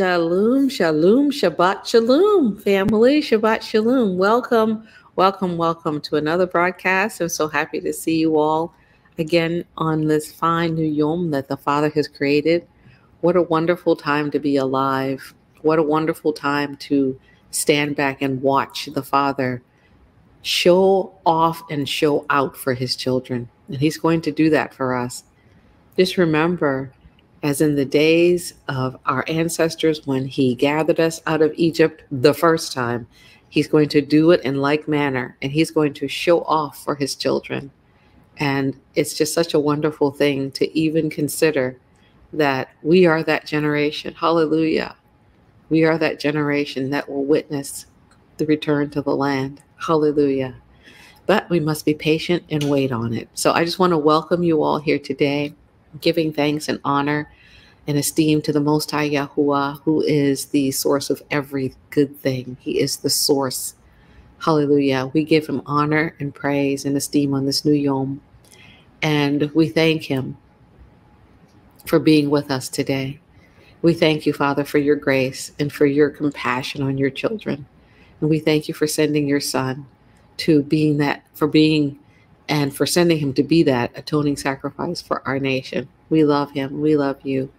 Shalom, shalom, Shabbat shalom, family, Shabbat shalom. Welcome, welcome, welcome to another broadcast. I'm so happy to see you all again on this fine new yom that the Father has created. What a wonderful time to be alive. What a wonderful time to stand back and watch the Father show off and show out for his children. And he's going to do that for us. Just remember, as in the days of our ancestors when he gathered us out of Egypt the first time, he's going to do it in like manner and he's going to show off for his children. And it's just such a wonderful thing to even consider that we are that generation. Hallelujah. We are that generation that will witness the return to the land. Hallelujah. But we must be patient and wait on it. So I just want to welcome you all here today giving thanks and honor and esteem to the Most High Yahuwah, who is the source of every good thing. He is the source. Hallelujah. We give him honor and praise and esteem on this new Yom. And we thank him for being with us today. We thank you, Father, for your grace and for your compassion on your children. And we thank you for sending your son to being that, for being and for sending him to be that atoning sacrifice for our nation. We love him. We love you.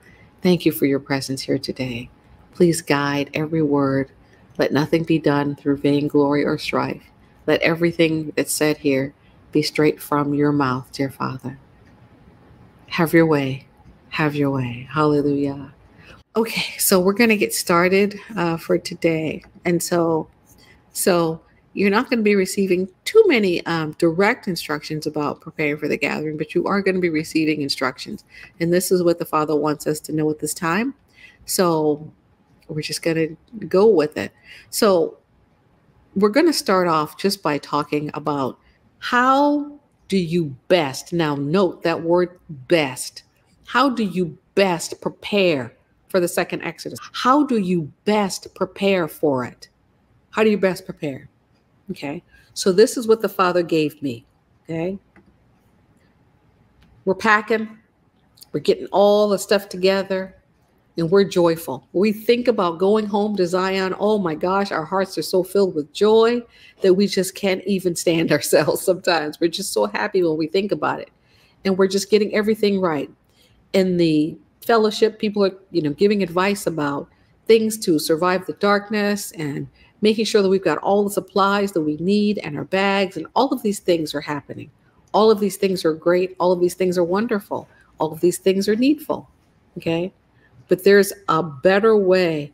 Thank you for your presence here today. Please guide every word. Let nothing be done through vainglory or strife. Let everything that's said here be straight from your mouth, dear Father. Have your way. Have your way. Hallelujah. Okay, so we're going to get started uh, for today. And so, so you're not going to be receiving too many um, direct instructions about preparing for the gathering, but you are going to be receiving instructions. And this is what the Father wants us to know at this time. So we're just going to go with it. So we're going to start off just by talking about how do you best, now note that word best, how do you best prepare for the second Exodus? How do you best prepare for it? How do you best prepare? Okay. So this is what the Father gave me. Okay. We're packing, we're getting all the stuff together, and we're joyful. We think about going home to Zion. Oh my gosh, our hearts are so filled with joy that we just can't even stand ourselves sometimes. We're just so happy when we think about it. And we're just getting everything right. In the fellowship, people are, you know, giving advice about things to survive the darkness and making sure that we've got all the supplies that we need and our bags, and all of these things are happening. All of these things are great. All of these things are wonderful. All of these things are needful. Okay. But there's a better way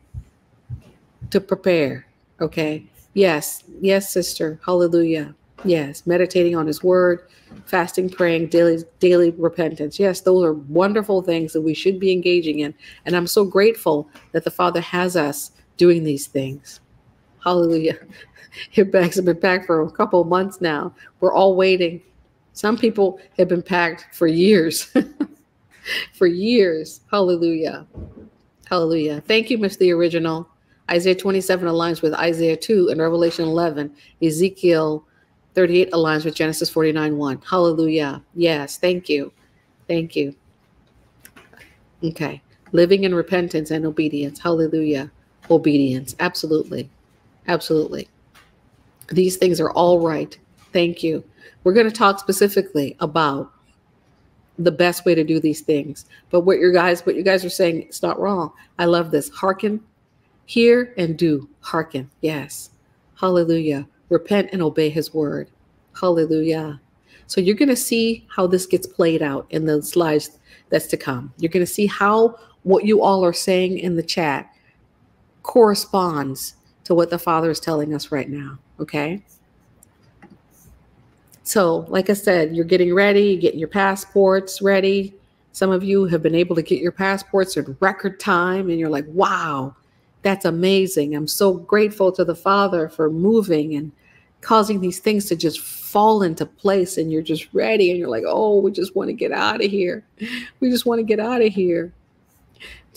to prepare. Okay. Yes. Yes, sister. Hallelujah. Yes. Meditating on his word, fasting, praying, daily, daily repentance. Yes, those are wonderful things that we should be engaging in. And I'm so grateful that the Father has us doing these things. Hallelujah. Your bags have been packed for a couple months now. We're all waiting. Some people have been packed for years. for years. Hallelujah. Hallelujah. Thank you, Miss the Original. Isaiah 27 aligns with Isaiah 2 and Revelation 11. Ezekiel 38 aligns with Genesis 49 1. Hallelujah. Yes. Thank you. Thank you. Okay. Living in repentance and obedience. Hallelujah. Obedience. Absolutely. Absolutely. These things are all right. Thank you. We're going to talk specifically about the best way to do these things. But what your guys, what you guys are saying, it's not wrong. I love this. Hearken, hear and do. Hearken. Yes. Hallelujah. Repent and obey his word. Hallelujah. So you're going to see how this gets played out in the slides that's to come. You're going to see how what you all are saying in the chat corresponds to what the Father is telling us right now. Okay. So, like I said, you're getting ready, getting your passports ready. Some of you have been able to get your passports in record time, and you're like, wow, that's amazing. I'm so grateful to the Father for moving and causing these things to just fall into place. And you're just ready, and you're like, oh, we just want to get out of here. We just want to get out of here.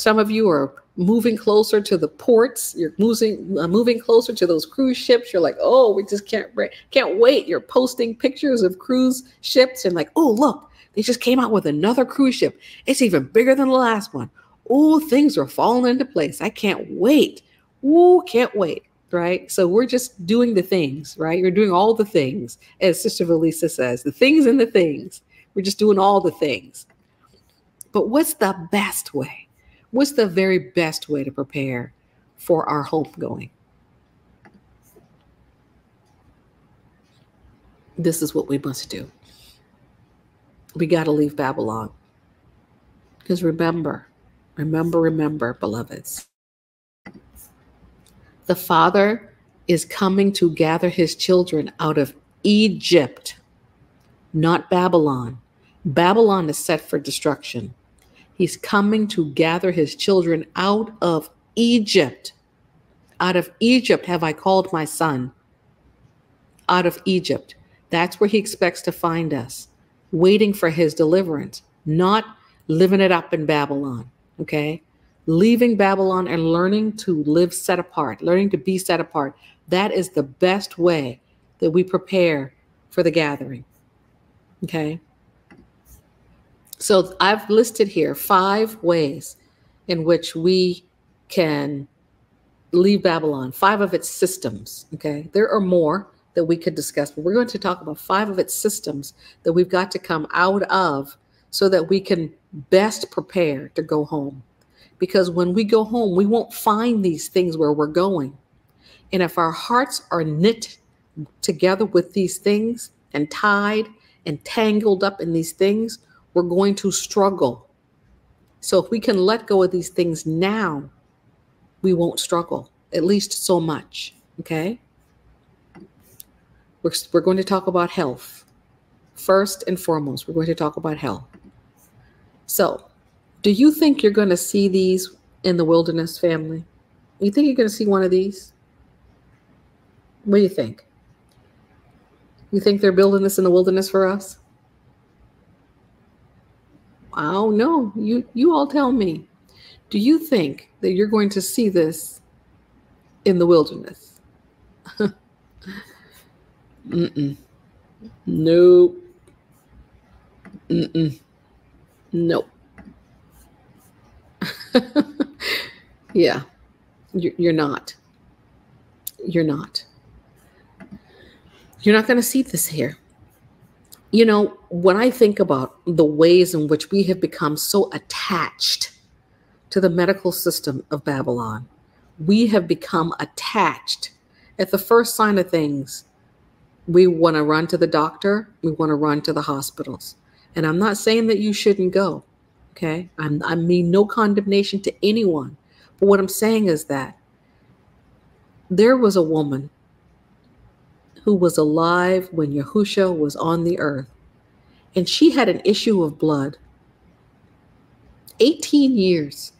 Some of you are moving closer to the ports. You're moving uh, moving closer to those cruise ships. You're like, oh, we just can't can't wait. You're posting pictures of cruise ships and like, oh, look, they just came out with another cruise ship. It's even bigger than the last one. oh, things are falling into place. I can't wait. Oh, can't wait. Right. So we're just doing the things, right? You're doing all the things, as Sister Valisa says, the things and the things. We're just doing all the things. But what's the best way? What's the very best way to prepare for our homegoing? This is what we must do. We got to leave Babylon. Because remember, remember, remember, beloveds, the Father is coming to gather his children out of Egypt, not Babylon. Babylon is set for destruction. He's coming to gather his children out of Egypt. Out of Egypt have I called my son. Out of Egypt. That's where he expects to find us, waiting for his deliverance, not living it up in Babylon. Okay. Leaving Babylon and learning to live set apart, learning to be set apart. That is the best way that we prepare for the gathering. Okay. So I've listed here five ways in which we can leave Babylon, five of its systems. Okay. There are more that we could discuss, but we're going to talk about five of its systems that we've got to come out of so that we can best prepare to go home. Because when we go home, we won't find these things where we're going. And if our hearts are knit together with these things and tied and tangled up in these things, we're going to struggle. So if we can let go of these things now, we won't struggle, at least so much. Okay? We're, we're going to talk about health. First and foremost, we're going to talk about health. So, do you think you're going to see these in the wilderness family? You think you're going to see one of these? What do you think? You think they're building this in the wilderness for us? Oh, I don't know. You you all tell me. Do you think that you're going to see this in the wilderness? Mm-mm. Nope. Mm-mm. Nope. yeah, you're not. You're not. You're not going to see this here. You know, when I think about the ways in which we have become so attached to the medical system of Babylon, we have become attached. At the first sign of things, we want to run to the doctor, we want to run to the hospitals. And I'm not saying that you shouldn't go. Okay. I'm, I mean, no condemnation to anyone. But what I'm saying is that there was a woman who was alive when Yahusha was on the earth, and she had an issue of blood. 18 years.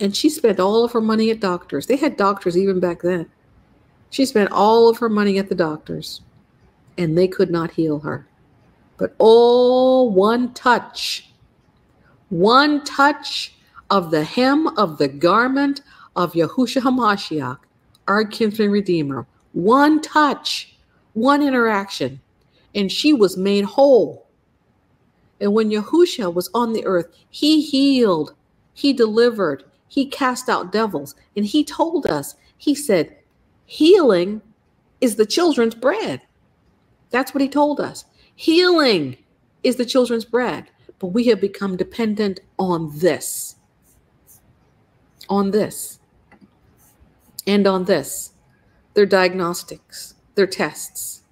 And she spent all of her money at doctors. They had doctors even back then. She spent all of her money at the doctors, and they could not heal her. But oh, one touch, one touch of the hem of the garment of Yahushua HaMashiach, our kinsman redeemer, one touch, one interaction, and she was made whole. And when Yahusha was on the earth, he healed, he delivered, he cast out devils. And he told us, he said, healing is the children's bread. That's what he told us. Healing is the children's bread, but we have become dependent on this, on this, and on this. Their diagnostics, their tests,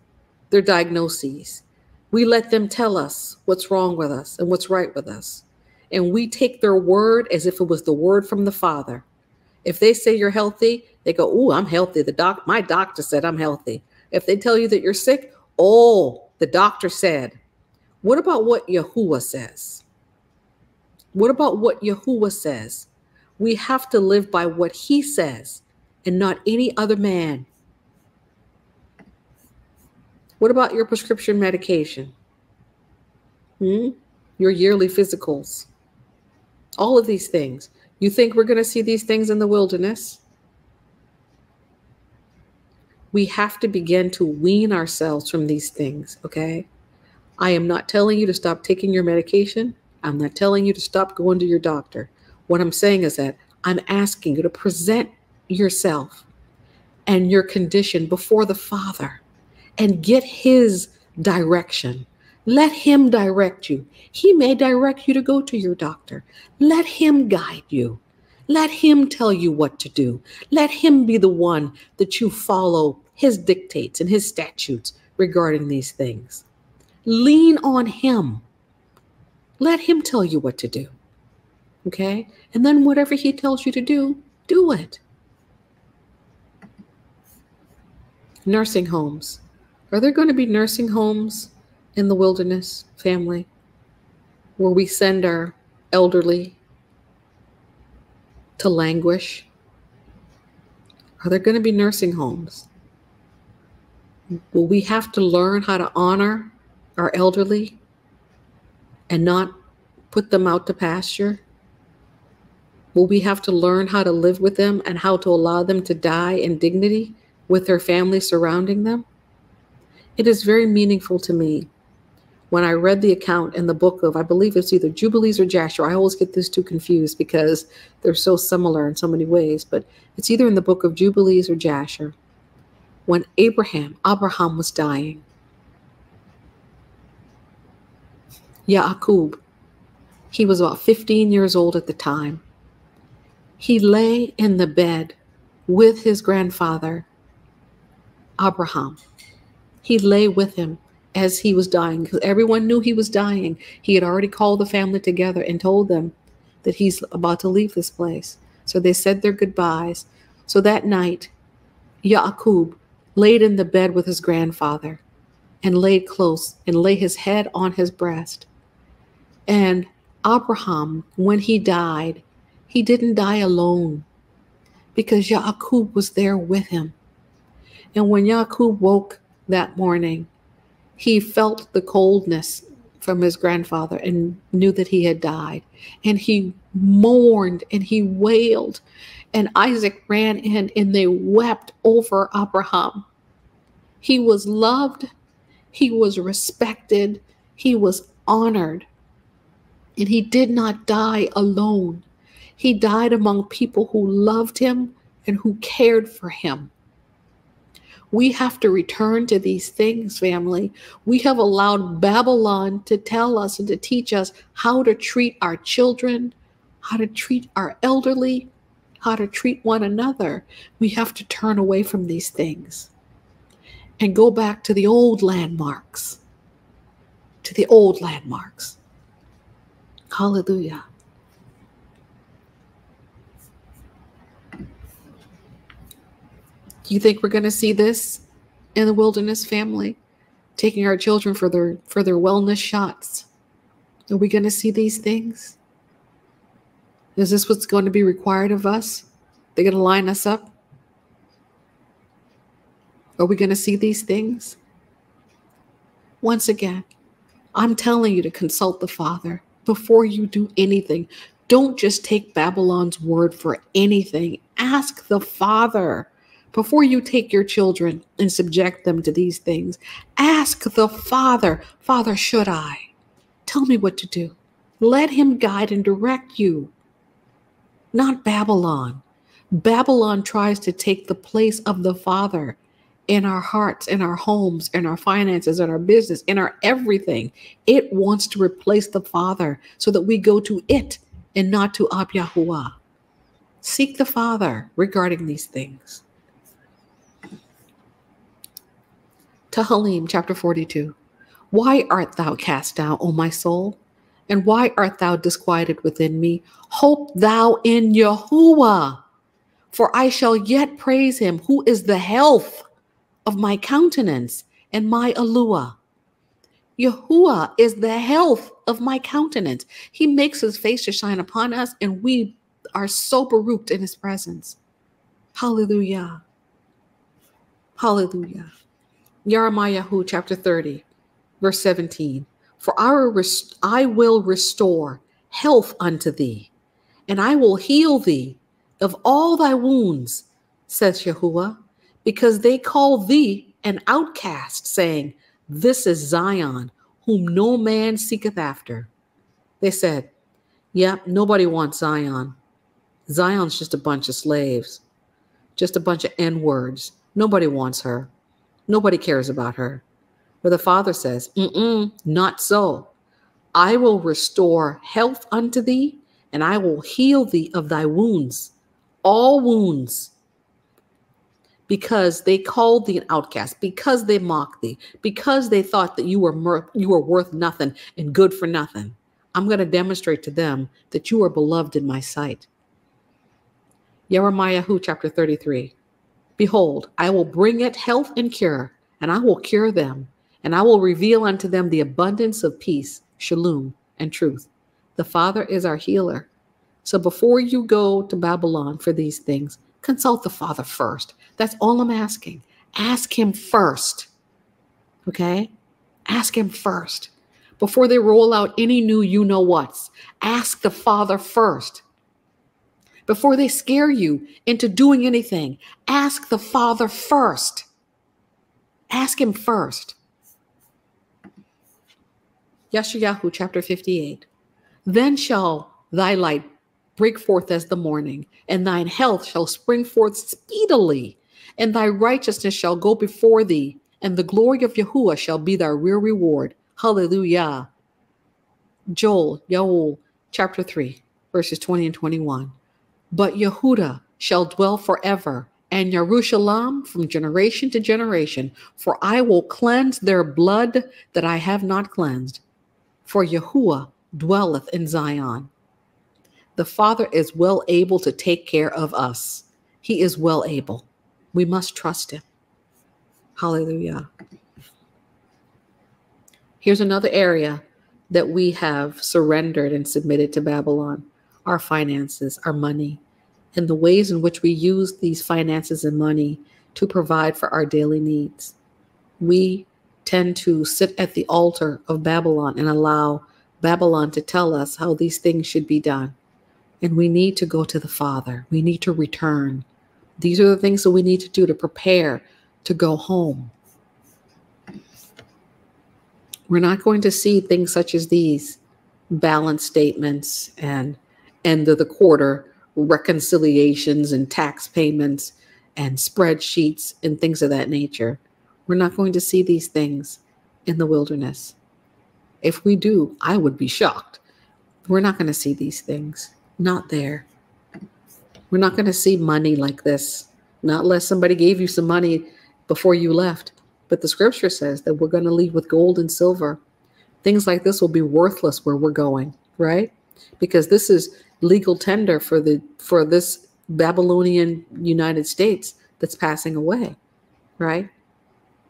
their diagnoses. We let them tell us what's wrong with us and what's right with us. And we take their word as if it was the word from the Father. If they say you're healthy, they go, "Oh, I'm healthy. The doc, my doctor said I'm healthy." If they tell you that you're sick, "Oh, the doctor said. What about what Yahuwah says? What about what Yahuwah says? We have to live by what he says and not any other man. What about your prescription medication? Hmm? Your yearly physicals? All of these things. You think we're going to see these things in the wilderness? we have to begin to wean ourselves from these things, okay? I am not telling you to stop taking your medication. I'm not telling you to stop going to your doctor. What I'm saying is that I'm asking you to present yourself and your condition before the Father and get His direction. Let Him direct you. He may direct you to go to your doctor. Let Him guide you. Let Him tell you what to do. Let Him be the one that you follow His dictates and His statutes regarding these things. Lean on Him. Let Him tell you what to do. Okay? And then whatever He tells you to do, do it. Nursing homes. Are there going to be nursing homes in the wilderness family where we send our elderly to languish? Are there going to be nursing homes? Will we have to learn how to honor our elderly and not put them out to pasture? Will we have to learn how to live with them and how to allow them to die in dignity with their family surrounding them? It is very meaningful to me when I read the account in the book of, I believe it's either Jubilees or Jasher. I always get these two confused because they're so similar in so many ways, but it's either in the book of Jubilees or Jasher. When Abraham, Abraham was dying, Yaakub, he was about 15 years old at the time. He lay in the bed with his grandfather, Abraham. He lay with him as he was dying because everyone knew he was dying. He had already called the family together and told them that he's about to leave this place. So they said their goodbyes. So that night, Yaakub laid in the bed with his grandfather and laid close and lay his head on his breast. And Abraham, when he died, he didn't die alone because Yaakub was there with him. And when Yaakub woke that morning, he felt the coldness from his grandfather and knew that he had died. And he mourned and he wailed. And Isaac ran in and they wept over Abraham. He was loved, he was respected, he was honored. And he did not die alone. He died among people who loved him and who cared for him. We have to return to these things, family. We have allowed Babylon to tell us and to teach us how to treat our children, how to treat our elderly, how to treat one another. We have to turn away from these things and go back to the old landmarks. To the old landmarks. Hallelujah. Do you think we're going to see this in the wilderness family? Taking our children for their for their wellness shots. Are we going to see these things? Is this what's going to be required of us? They're going to line us up? Are we going to see these things? Once again, I'm telling you to consult the Father before you do anything. Don't just take Babylon's word for anything. Ask the Father before you take your children and subject them to these things, ask the Father, Father, should I? Tell me what to do. Let Him guide and direct you, not Babylon. Babylon tries to take the place of the Father in our hearts, in our homes, in our finances, in our business, in our everything. It wants to replace the Father so that we go to it and not to Ab Yahuwah. Seek the Father regarding these things. Tehillim chapter 42. Why art thou cast down, O my soul? And why art thou disquieted within me? Hope thou in Yahuwah, for I shall yet praise him, who is the health of my countenance and my Alua. Yahuwah is the health of my countenance. He makes his face to shine upon us, and we are so baruched in his presence. Hallelujah. Hallelujah. Jeremiah chapter 30, verse 17. For I will restore health unto thee, and I will heal thee of all thy wounds, says Yahuwah, because they call thee an outcast, saying, This is Zion, whom no man seeketh after. They said, Yep, nobody wants Zion. Zion's just a bunch of slaves, just a bunch of N words. Nobody wants her. Nobody cares about her. But the Father says, not so. I will restore health unto thee, and I will heal thee of thy wounds, all wounds, because they called thee an outcast, because they mocked thee, because they thought that you were you were worth nothing and good for nothing. I'm going to demonstrate to them that you are beloved in my sight. Jeremiah who chapter 33. Behold, I will bring it health and cure, and I will cure them, and I will reveal unto them the abundance of peace, shalom, and truth. The Father is our healer. So before you go to Babylon for these things, consult the Father first. That's all I'm asking. Ask Him first. Okay? Ask Him first. Before they roll out any new you know what's, ask the Father first. Before they scare you into doing anything, ask the Father first. Ask Him first. Yeshayahu chapter 58. Then shall thy light break forth as the morning, and thine health shall spring forth speedily, and thy righteousness shall go before thee, and the glory of Yahuwah shall be thy real reward. Hallelujah. Joel, Joel, chapter 3, verses 20 and 21. But Yehuda shall dwell forever, and Jerusalem from generation to generation, for I will cleanse their blood that I have not cleansed. For Yahuwah dwelleth in Zion. The Father is well able to take care of us. He is well able. We must trust Him. Hallelujah. Here's another area that we have surrendered and submitted to Babylon our finances, our money, and the ways in which we use these finances and money to provide for our daily needs. We tend to sit at the altar of Babylon and allow Babylon to tell us how these things should be done. And we need to go to the Father. We need to return. These are the things that we need to do to prepare to go home. We're not going to see things such as these balance statements and end of the quarter reconciliations and tax payments and spreadsheets and things of that nature. We're not going to see these things in the wilderness. If we do, I would be shocked. We're not going to see these things. Not there. We're not going to see money like this, not unless somebody gave you some money before you left. But the scripture says that we're going to leave with gold and silver. Things like this will be worthless where we're going, right? Because this is legal tender for the for this Babylonian United States that's passing away, right?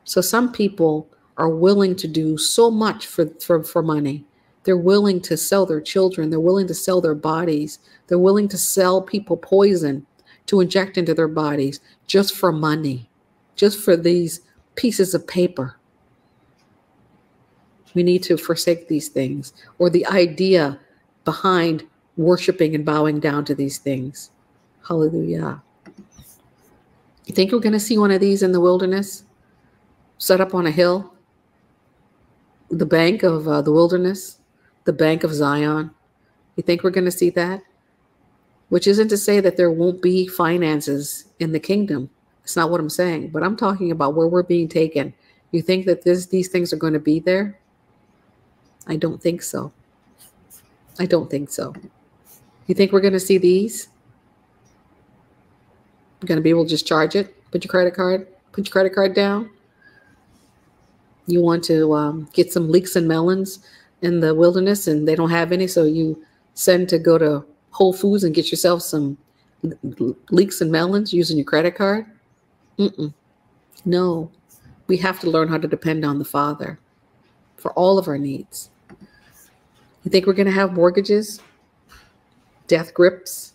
So some people are willing to do so much for, for, for money. They're willing to sell their children. They're willing to sell their bodies. They're willing to sell people poison to inject into their bodies just for money, just for these pieces of paper. We need to forsake these things or the idea behind worshiping and bowing down to these things. Hallelujah. You think we're going to see one of these in the wilderness? Set up on a hill? The bank of uh, the wilderness? The bank of Zion? You think we're going to see that? Which isn't to say that there won't be finances in the kingdom. It's not what I'm saying. But I'm talking about where we're being taken. You think that this, these things are going to be there? I don't think so. I don't think so. You think we're going to see these? You're going to be able to just charge it, put your credit card, put your credit card down. You want to um, get some leeks and melons in the wilderness and they don't have any, so you send to go to Whole Foods and get yourself some leeks and melons using your credit card. Mm-mm. No, we have to learn how to depend on the Father for all of our needs. You think we're going to have mortgages death grips,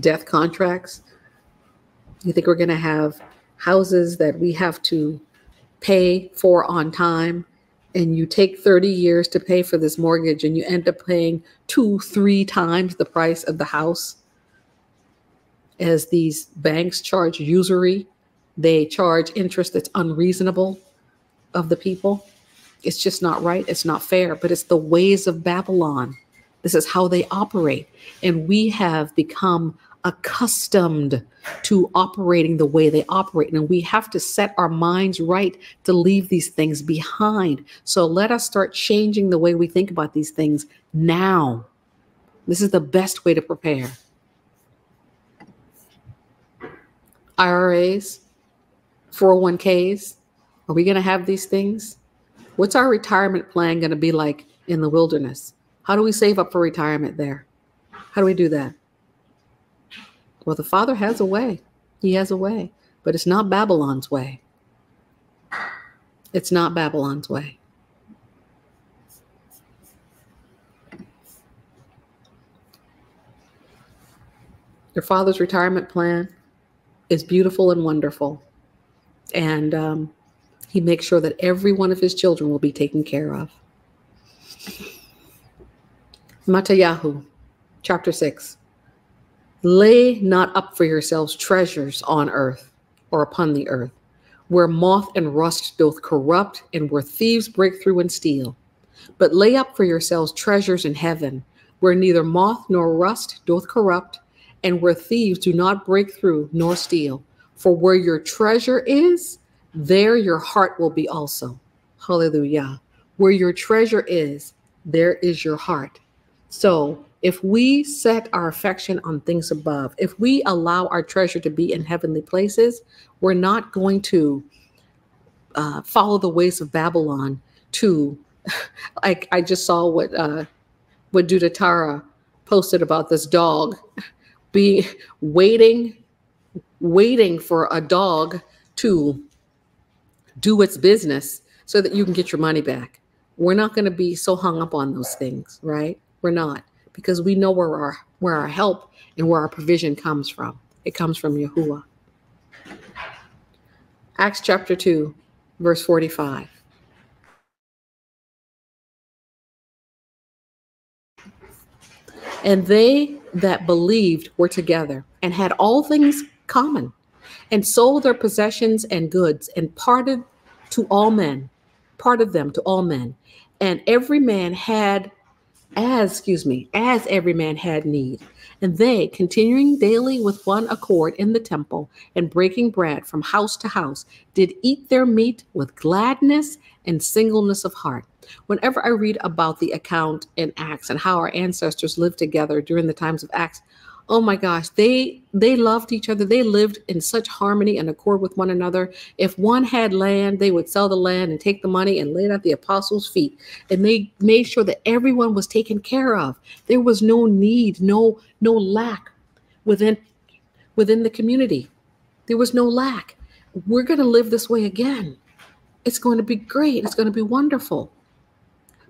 death contracts. You think we're going to have houses that we have to pay for on time and you take 30 years to pay for this mortgage and you end up paying two, three times the price of the house as these banks charge usury. They charge interest that's unreasonable of the people. It's just not right. It's not fair, but it's the ways of Babylon. This is how they operate. And we have become accustomed to operating the way they operate. And we have to set our minds right to leave these things behind. So let us start changing the way we think about these things now. This is the best way to prepare. IRAs, 401ks, are we going to have these things? What's our retirement plan going to be like in the wilderness? How do we save up for retirement there? How do we do that? Well, the Father has a way. He has a way, but it's not Babylon's way. It's not Babylon's way. Your father's retirement plan is beautiful and wonderful. And um, he makes sure that every one of his children will be taken care of. Matayahu, chapter 6. Lay not up for yourselves treasures on earth or upon the earth, where moth and rust doth corrupt, and where thieves break through and steal. But lay up for yourselves treasures in heaven, where neither moth nor rust doth corrupt, and where thieves do not break through nor steal. For where your treasure is, there your heart will be also. Hallelujah. Where your treasure is, there is your heart. So if we set our affection on things above, if we allow our treasure to be in heavenly places, we're not going to uh, follow the ways of Babylon. To, like I just saw what uh, what Dudatara posted about this dog, be waiting, waiting for a dog to do its business so that you can get your money back. We're not going to be so hung up on those things, right? We're not because we know where our where our help and where our provision comes from. It comes from Yahuwah. Acts chapter 2, verse 45. And they that believed were together and had all things common, and sold their possessions and goods, and parted to all men, parted them to all men. And every man had as, excuse me, as every man had need. And they, continuing daily with one accord in the temple and breaking bread from house to house, did eat their meat with gladness and singleness of heart. Whenever I read about the account in Acts and how our ancestors lived together during the times of Acts, oh my gosh they they loved each other. They lived in such harmony and accord with one another. If one had land they would sell the land and take the money and lay it at the apostles feet. And they made sure that everyone was taken care of. There was no need no no lack within within the community. There was no lack. We're going to live this way again. It's going to be great. It's going to be wonderful.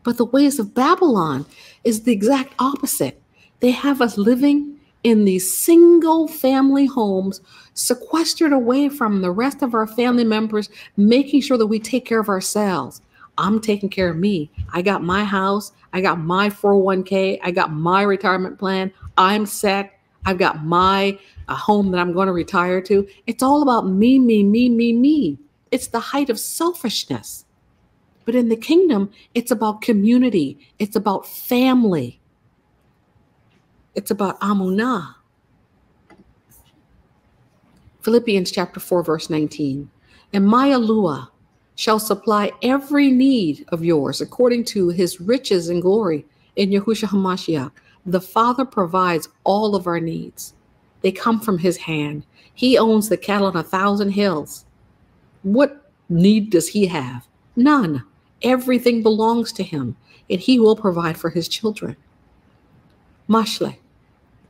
But the ways of babylon is the exact opposite. They have us living in these single family homes, sequestered away from the rest of our family members, making sure that we take care of ourselves. I'm taking care of me. I got my house. I got my 401k. I got my retirement plan. I'm set. I've got my uh, home that I'm going to retire to. It's all about me, me, me, me, me. It's the height of selfishness. But in the kingdom, it's about community, it's about family. It's about Amunah. Philippians chapter 4, verse 19. And my Alua shall supply every need of yours according to his riches and glory in Yahushua HaMashiach. The Father provides all of our needs. They come from his hand. He owns the cattle on a thousand hills. What need does he have? None. Everything belongs to him, and he will provide for his children. Mashle,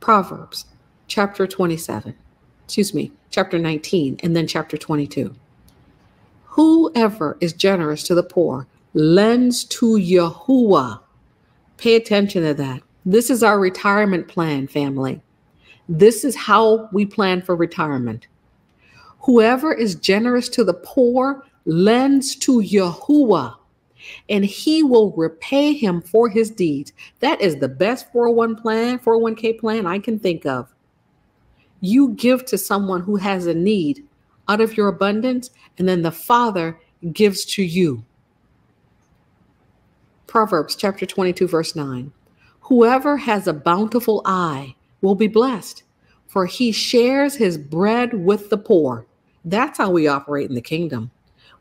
Proverbs chapter 27, excuse me, chapter 19, and then chapter 22. Whoever is generous to the poor lends to Yahuwah. Pay attention to that. This is our retirement plan, family. This is how we plan for retirement. Whoever is generous to the poor lends to Yahuwah and he will repay him for his deeds. That is the best 401 plan, 401k plan I can think of. You give to someone who has a need out of your abundance, and then the Father gives to you. Proverbs chapter 22, verse 9. Whoever has a bountiful eye will be blessed, for he shares his bread with the poor. That's how we operate in the kingdom.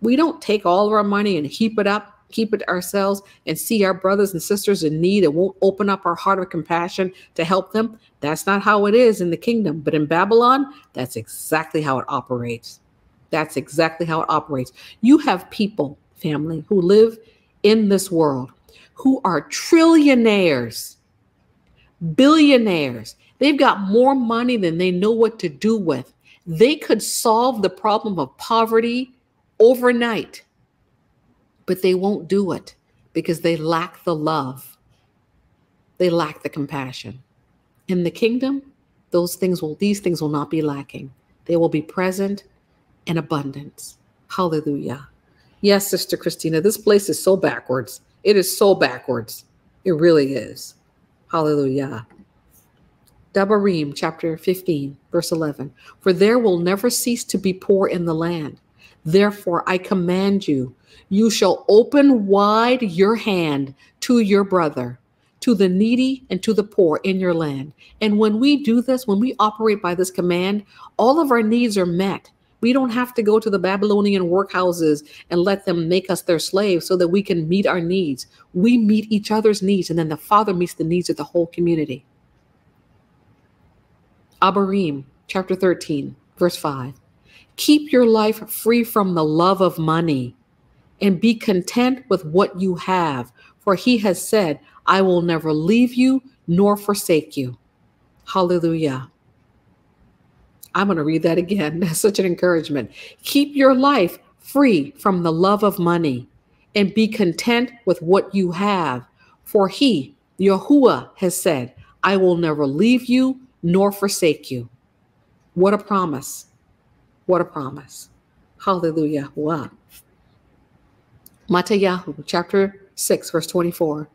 We don't take all of our money and heap it up, keep it ourselves, and see our brothers and sisters in need and won't open up our heart of compassion to help them. That's not how it is in the kingdom. But in Babylon, that's exactly how it operates. That's exactly how it operates. You have people, family, who live in this world who are trillionaires, billionaires. They've got more money than they know what to do with. They could solve the problem of poverty overnight, but they won't do it because they lack the love. They lack the compassion. In the kingdom, those things will these things will not be lacking. They will be present in abundance. Hallelujah. Yes, Sister Christina, this place is so backwards. It is so backwards. It really is. Hallelujah. Devarim, chapter 15, verse 11. For there will never cease to be poor in the land. Therefore, I command you, you shall open wide your hand to your brother, to the needy, and to the poor in your land. And when we do this, when we operate by this command, all of our needs are met. We don't have to go to the Babylonian workhouses and let them make us their slaves so that we can meet our needs. We meet each other's needs, and then the Father meets the needs of the whole community. Abarim, chapter 13, verse 5. Keep your life free from the love of money and be content with what you have, for he has said, I will never leave you nor forsake you. Hallelujah. I'm going to read that again. That's such an encouragement. Keep your life free from the love of money and be content with what you have, for he, Yahuwah, has said, I will never leave you nor forsake you. What a promise. What a promise. Hallelujah. Wow. Matayahu, chapter 6, verse 24.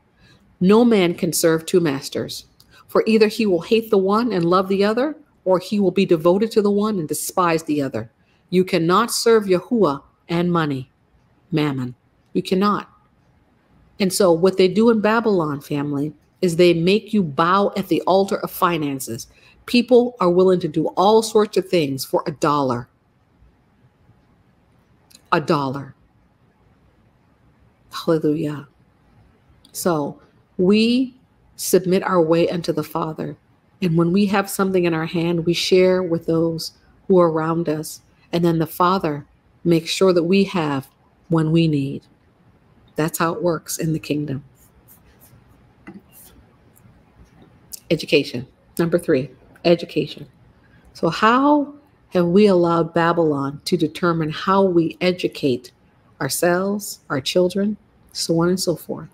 No man can serve two masters, for either he will hate the one and love the other, or he will be devoted to the one and despise the other. You cannot serve Yahuwah and money, mammon. You cannot. And so, what they do in Babylon, family, is they make you bow at the altar of finances. People are willing to do all sorts of things for a dollar. A dollar. Hallelujah. So we submit our way unto the Father. And when we have something in our hand, we share with those who are around us. And then the Father makes sure that we have when we need. That's how it works in the kingdom. Education. Number three, education. So, how have we allowed Babylon to determine how we educate ourselves, our children, so on and so forth?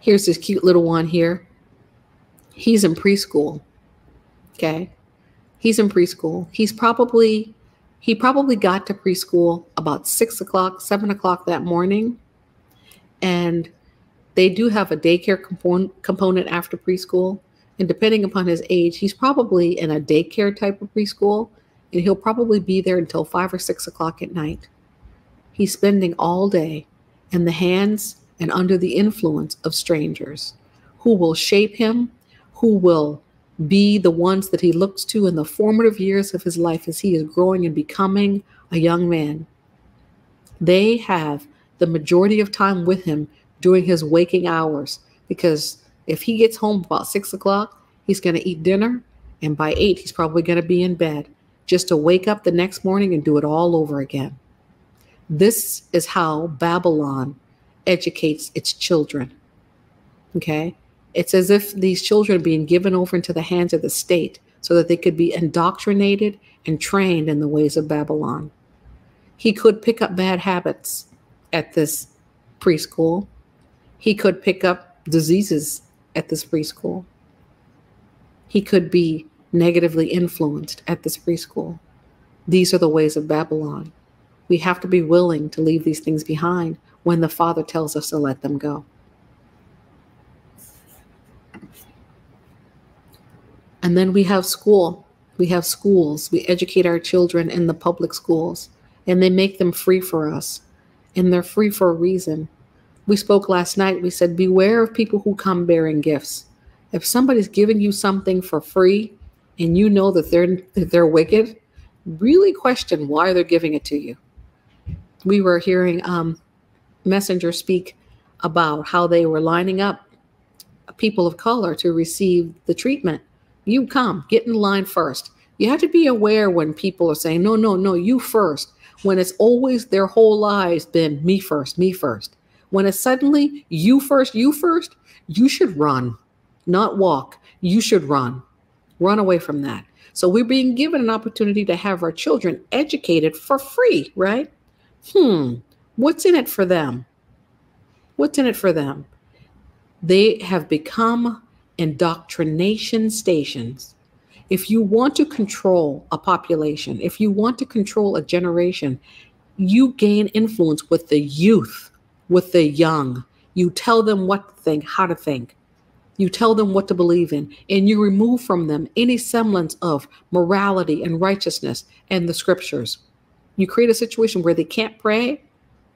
Here's this cute little one here. He's in preschool. Okay. He's in preschool. He's probably he probably got to preschool about six o'clock, seven o'clock that morning. And they do have a daycare component component after preschool. And depending upon his age, he's probably in a daycare type of preschool. And he'll probably be there until five or six o'clock at night. He's spending all day in the hands and under the influence of strangers who will shape him, who will be the ones that he looks to in the formative years of his life as he is growing and becoming a young man. They have the majority of time with him during his waking hours because if he gets home about six o'clock, he's going to eat dinner, and by eight, he's probably going to be in bed just to wake up the next morning and do it all over again. This is how Babylon educates its children. Okay? It's as if these children are being given over into the hands of the state so that they could be indoctrinated and trained in the ways of Babylon. He could pick up bad habits at this preschool. He could pick up diseases at this preschool. He could be negatively influenced at this preschool. These are the ways of Babylon. We have to be willing to leave these things behind when the Father tells us to let them go. And then we have school. We have schools. We educate our children in the public schools, and they make them free for us. And they're free for a reason. We spoke last night. We said, Beware of people who come bearing gifts. If somebody's giving you something for free and you know that they're, they're wicked, really question why they're giving it to you. We were hearing um, Messenger speak about how they were lining up people of color to receive the treatment. You come, get in line first. You have to be aware when people are saying, no, no, no, you first, when it's always their whole lives been me first, me first. When it's suddenly you first, you first, you should run, not walk. You should run. Run away from that. So we're being given an opportunity to have our children educated for free, right? Hmm, what's in it for them? What's in it for them? They have become indoctrination stations. If you want to control a population, if you want to control a generation, you gain influence with the youth, with the young. You tell them what to think, how to think. You tell them what to believe in, and you remove from them any semblance of morality and righteousness and the scriptures. You create a situation where they can't pray,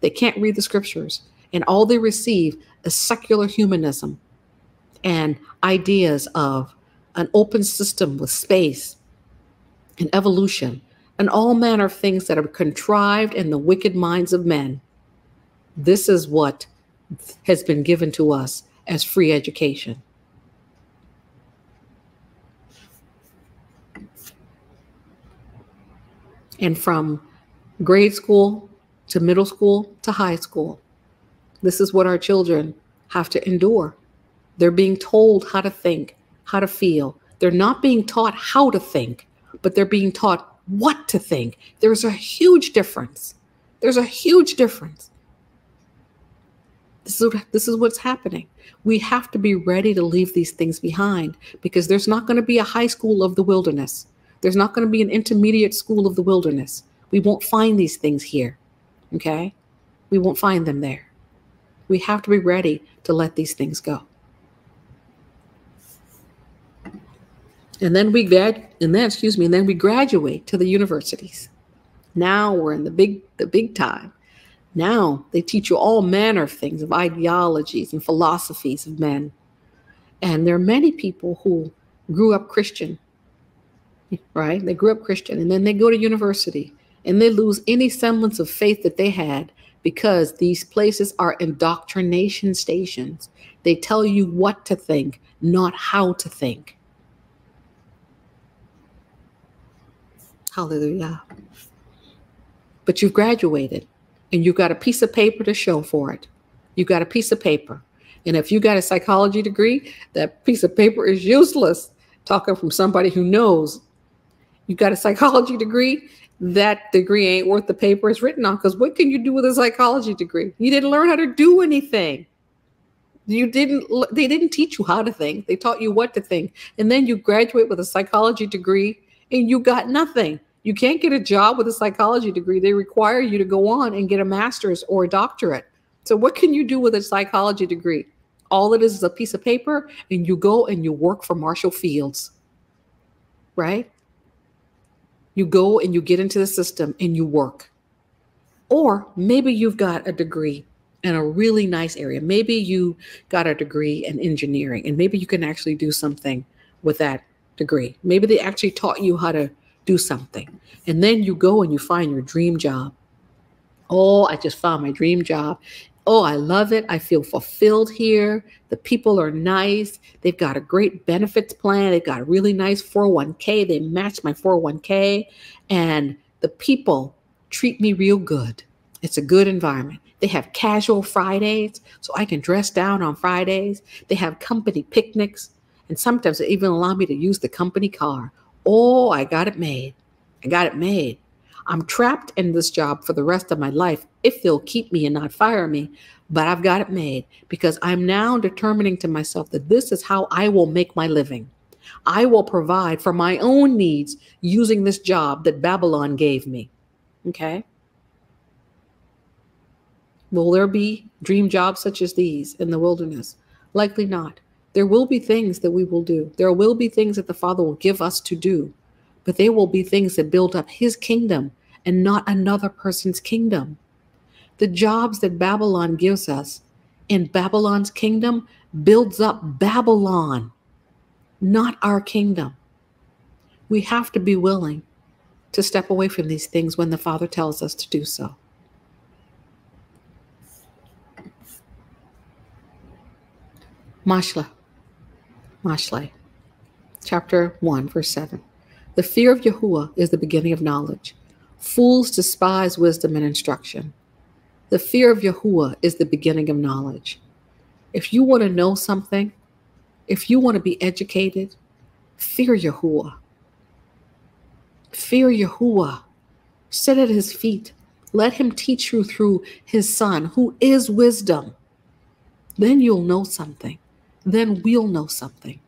they can't read the scriptures, and all they receive is secular humanism and ideas of an open system with space and evolution and all manner of things that are contrived in the wicked minds of men. This is what has been given to us as free education. And from grade school to middle school to high school, this is what our children have to endure. They're being told how to think, how to feel. They're not being taught how to think, but they're being taught what to think. There's a huge difference. There's a huge difference. This is, this is what's happening. We have to be ready to leave these things behind because there's not going to be a high school of the wilderness. There's not going to be an intermediate school of the wilderness. We won't find these things here. Okay? We won't find them there. We have to be ready to let these things go. And then we grad and then excuse me, and then we graduate to the universities. Now we're in the big the big time. Now they teach you all manner of things of ideologies and philosophies of men. And there are many people who grew up Christian, right? They grew up Christian and then they go to university and they lose any semblance of faith that they had because these places are indoctrination stations. They tell you what to think, not how to think. Hallelujah. But you've graduated and you've got a piece of paper to show for it. You've got a piece of paper. And if you got a psychology degree, that piece of paper is useless. Talking from somebody who knows. You got a psychology degree, that degree ain't worth the paper it's written on because what can you do with a psychology degree? You didn't learn how to do anything. You didn't they didn't teach you how to think. They taught you what to think. And then you graduate with a psychology degree and you got nothing. You can't get a job with a psychology degree. They require you to go on and get a master's or a doctorate. So what can you do with a psychology degree? All it is is a piece of paper and you go and you work for marshall fields. Right you go and you get into the system and you work. Or maybe you've got a degree in a really nice area. Maybe you got a degree in engineering and maybe you can actually do something with that degree. Maybe they actually taught you how to do something. And then you go and you find your dream job. Oh, I just found my dream job oh, I love it. I feel fulfilled here. The people are nice. They've got a great benefits plan. They've got a really nice 401k. They match my 401k. And the people treat me real good. It's a good environment. They have casual Fridays, so I can dress down on Fridays. They have company picnics. And sometimes they even allow me to use the company car. Oh, I got it made. I got it made. I'm trapped in this job for the rest of my life if they'll keep me and not fire me. But I've got it made because I'm now determining to myself that this is how I will make my living. I will provide for my own needs using this job that Babylon gave me. Okay. Will there be dream jobs such as these in the wilderness? Likely not. There will be things that we will do. There will be things that the Father will give us to do but they will be things that build up his kingdom and not another person's kingdom. The jobs that Babylon gives us in Babylon's kingdom builds up Babylon, not our kingdom. We have to be willing to step away from these things when the Father tells us to do so. Mashla, Mashle, chapter 1, verse 7. The fear of Yahuwah is the beginning of knowledge. Fools despise wisdom and instruction. The fear of Yahuwah is the beginning of knowledge. If you want to know something, if you want to be educated, fear Yahuwah. Fear Yahuwah. Sit at his feet. Let him teach you through his son, who is wisdom. Then you'll know something. Then we'll know something.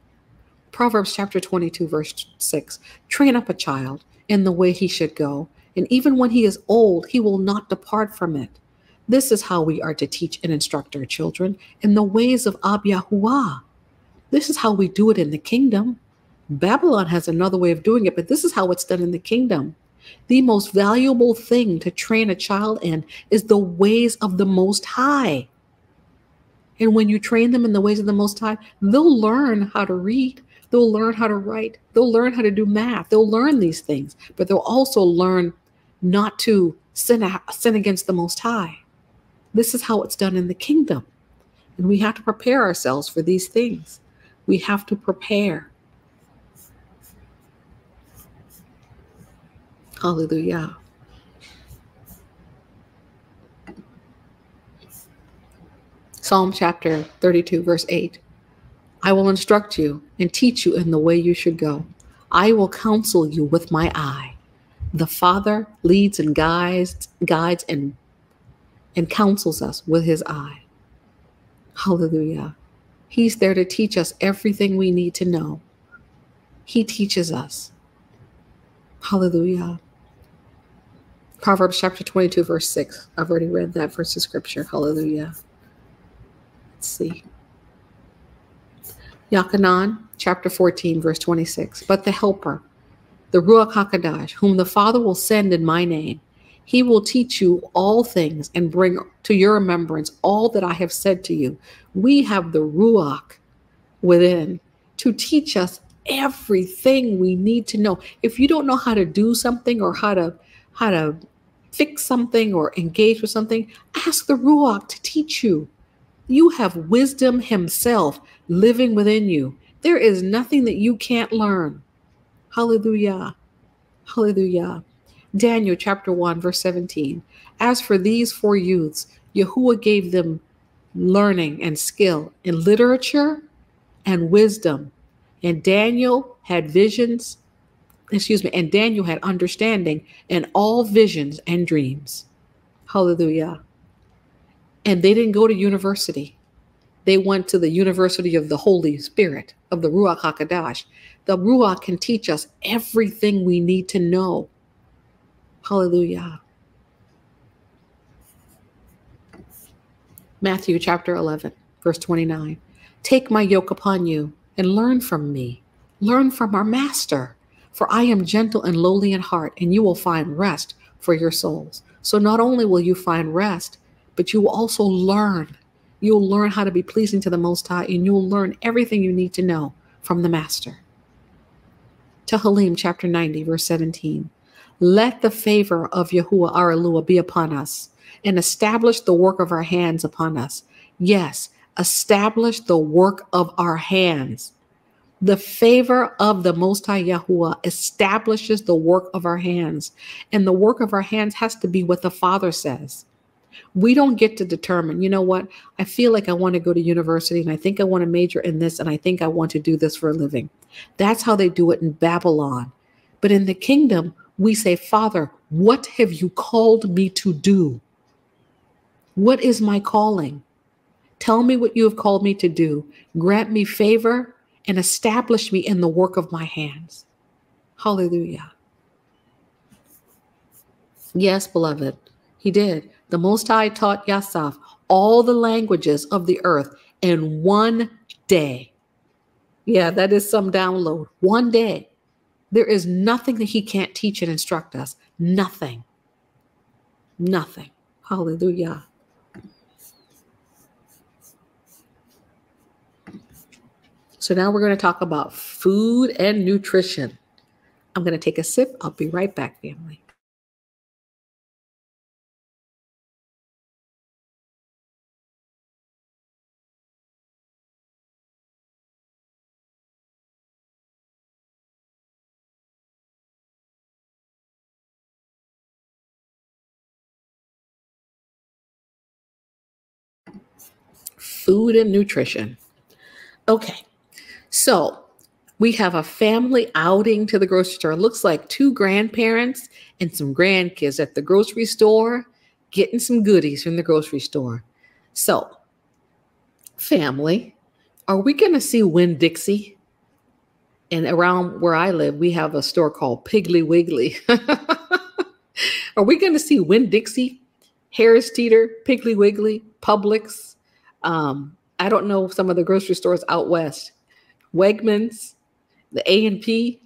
Proverbs chapter 22, verse 6 Train up a child in the way he should go, and even when he is old, he will not depart from it. This is how we are to teach and instruct our children in the ways of Ab Yahuwah. This is how we do it in the kingdom. Babylon has another way of doing it, but this is how it's done in the kingdom. The most valuable thing to train a child in is the ways of the Most High. And when you train them in the ways of the Most High, they'll learn how to read, they'll learn how to write, they'll learn how to do math, they'll learn these things, but they'll also learn not to sin, sin against the Most High. This is how it's done in the kingdom. And we have to prepare ourselves for these things. We have to prepare. Hallelujah. Psalm chapter 32, verse 8. I will instruct you and teach you in the way you should go. I will counsel you with my eye. The Father leads and guides, guides and, and counsels us with his eye. Hallelujah. He's there to teach us everything we need to know. He teaches us. Hallelujah. Proverbs chapter 22, verse 6. I've already read that verse of scripture. Hallelujah. Let's see. Yachanan chapter 14, verse 26. But the Helper, the Ruach HaKodesh, whom the Father will send in my name, he will teach you all things and bring to your remembrance all that I have said to you. We have the Ruach within to teach us everything we need to know. If you don't know how to do something or how to how to fix something or engage with something, ask the Ruach to teach you. You have wisdom himself living within you. There is nothing that you can't learn. Hallelujah. Hallelujah. Daniel chapter 1, verse 17. As for these four youths, Yahuwah gave them learning and skill in literature and wisdom. And Daniel had visions excuse me, and Daniel had understanding in all visions and dreams. Hallelujah. And they didn't go to university. They went to the University of the Holy Spirit, of the Ruach HaKodesh. The Ruach can teach us everything we need to know. Hallelujah. Matthew chapter 11, verse 29. Take my yoke upon you and learn from me. Learn from our master for I am gentle and lowly in heart, and you will find rest for your souls. So not only will you find rest, but you will also learn. You'll learn how to be pleasing to the Most High, and you'll learn everything you need to know from the Master. To Tehillim chapter 90, verse 17. Let the favor of Yahuwah our be upon us, and establish the work of our hands upon us. Yes, establish the work of our hands. The favor of the Most High Yahuwah establishes the work of our hands. And the work of our hands has to be what the Father says. We don't get to determine, you know what? I feel like I want to go to university and I think I want to major in this and I think I want to do this for a living. That's how they do it in Babylon. But in the kingdom, we say, Father, what have you called me to do? What is my calling? Tell me what you have called me to do. Grant me favor and establish me in the work of my hands. Hallelujah. Yes, beloved, he did. The Most High taught Yasaf all the languages of the earth in one day. Yeah, that is some download. One day. There is nothing that he can't teach and instruct us. Nothing. Nothing. Hallelujah. So now we're going to talk about food and nutrition. I'm going to take a sip. I'll be right back, family. Food and nutrition. Okay, so we have a family outing to the grocery store. It looks like two grandparents and some grandkids at the grocery store getting some goodies from the grocery store. So, family, are we going to see Winn Dixie? And around where I live, we have a store called Piggly Wiggly. are we going to see Winn Dixie, Harris Teeter, Piggly Wiggly, Publix, um, I don't know some of the grocery stores out west, Wegmans, the A and P.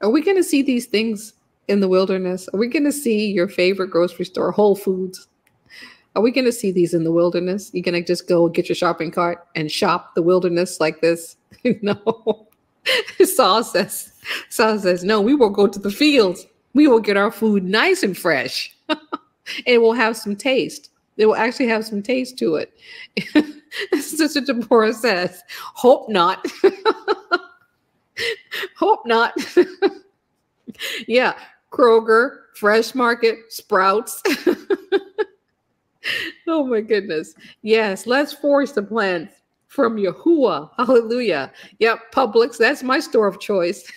Are we going to see these things in the wilderness? Are we going to see your favorite grocery store, Whole Foods? Are we going to see these in the wilderness? You're going to just go get your shopping cart and shop the wilderness like this? no. Saul says, Saul says, no, we will go to the fields. We will get our food nice and fresh. it will have some taste. It will actually have some taste to it. Sister Deborah says, hope not. hope not. yeah, Kroger, Fresh Market, Sprouts. oh my goodness. Yes, let's force the plans from Yahuwah. Hallelujah. Yep, Publix, that's my store of choice.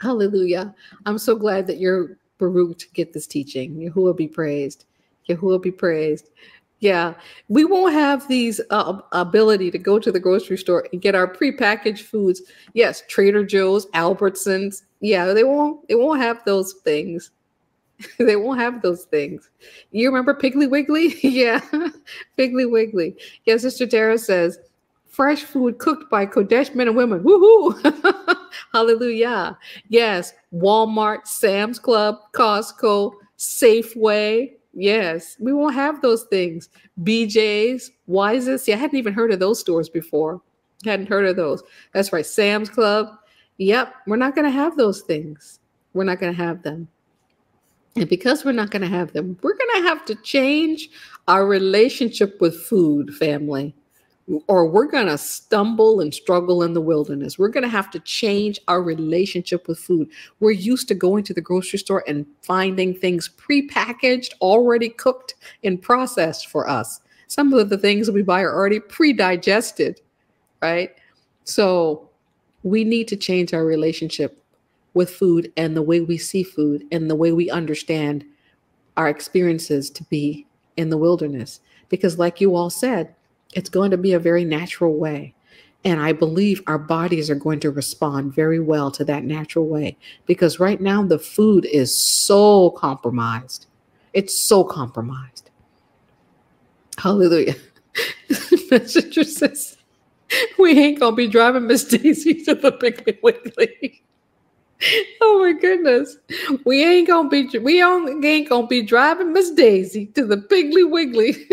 Hallelujah. I'm so glad that you're Baruch to get this teaching. Yahuwah be praised. Yahuwah be praised. Yeah, we won't have these uh, ability to go to the grocery store and get our prepackaged foods. Yes, Trader Joe's, Albertsons. Yeah, they won't. They won't have those things. they won't have those things. You remember Piggly Wiggly? yeah, Piggly Wiggly. Yeah, Sister Tara says, fresh food cooked by Kodesh men and women. Woohoo! Hallelujah. Yes, Walmart, Sam's Club, Costco, Safeway. Yes, we won't have those things. BJ's, Wisest. Yeah, I hadn't even heard of those stores before. Hadn't heard of those. That's right. Sam's Club. Yep, we're not going to have those things. We're not going to have them. And because we're not going to have them, we're going to have to change our relationship with food, family or we're going to stumble and struggle in the wilderness. We're going to have to change our relationship with food. We're used to going to the grocery store and finding things prepackaged, already cooked and processed for us. Some of the things we buy are already pre-digested, right? So we need to change our relationship with food and the way we see food and the way we understand our experiences to be in the wilderness. Because like you all said, it's going to be a very natural way. And I believe our bodies are going to respond very well to that natural way because right now the food is so compromised. It's so compromised. Hallelujah. Messenger says, We ain't going to oh be driving Miss Daisy to the Piggly Wiggly. oh my goodness. We ain't going to be, we ain't going to be driving Miss Daisy to the Piggly Wiggly.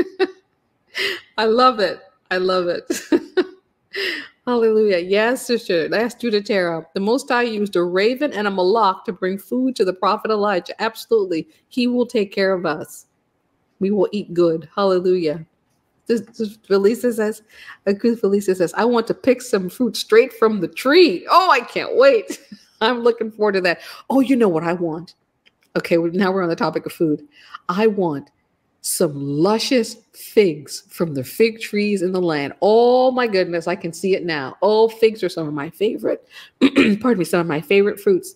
I love it. I love it. Hallelujah. Yes, sister. That's Judah Tara. The Most High used a raven and a malak to bring food to the prophet Elijah. Absolutely. He will take care of us. We will eat good. Hallelujah. Felisa says, Felisa says, I want to pick some fruit straight from the tree. Oh, I can't wait. I'm looking forward to that. Oh, you know what I want? Okay, now we're on the topic of food. I want some luscious figs from the fig trees in the land. Oh my goodness, I can see it now. Oh, figs are some of my favorite, pardon me, some of my favorite fruits.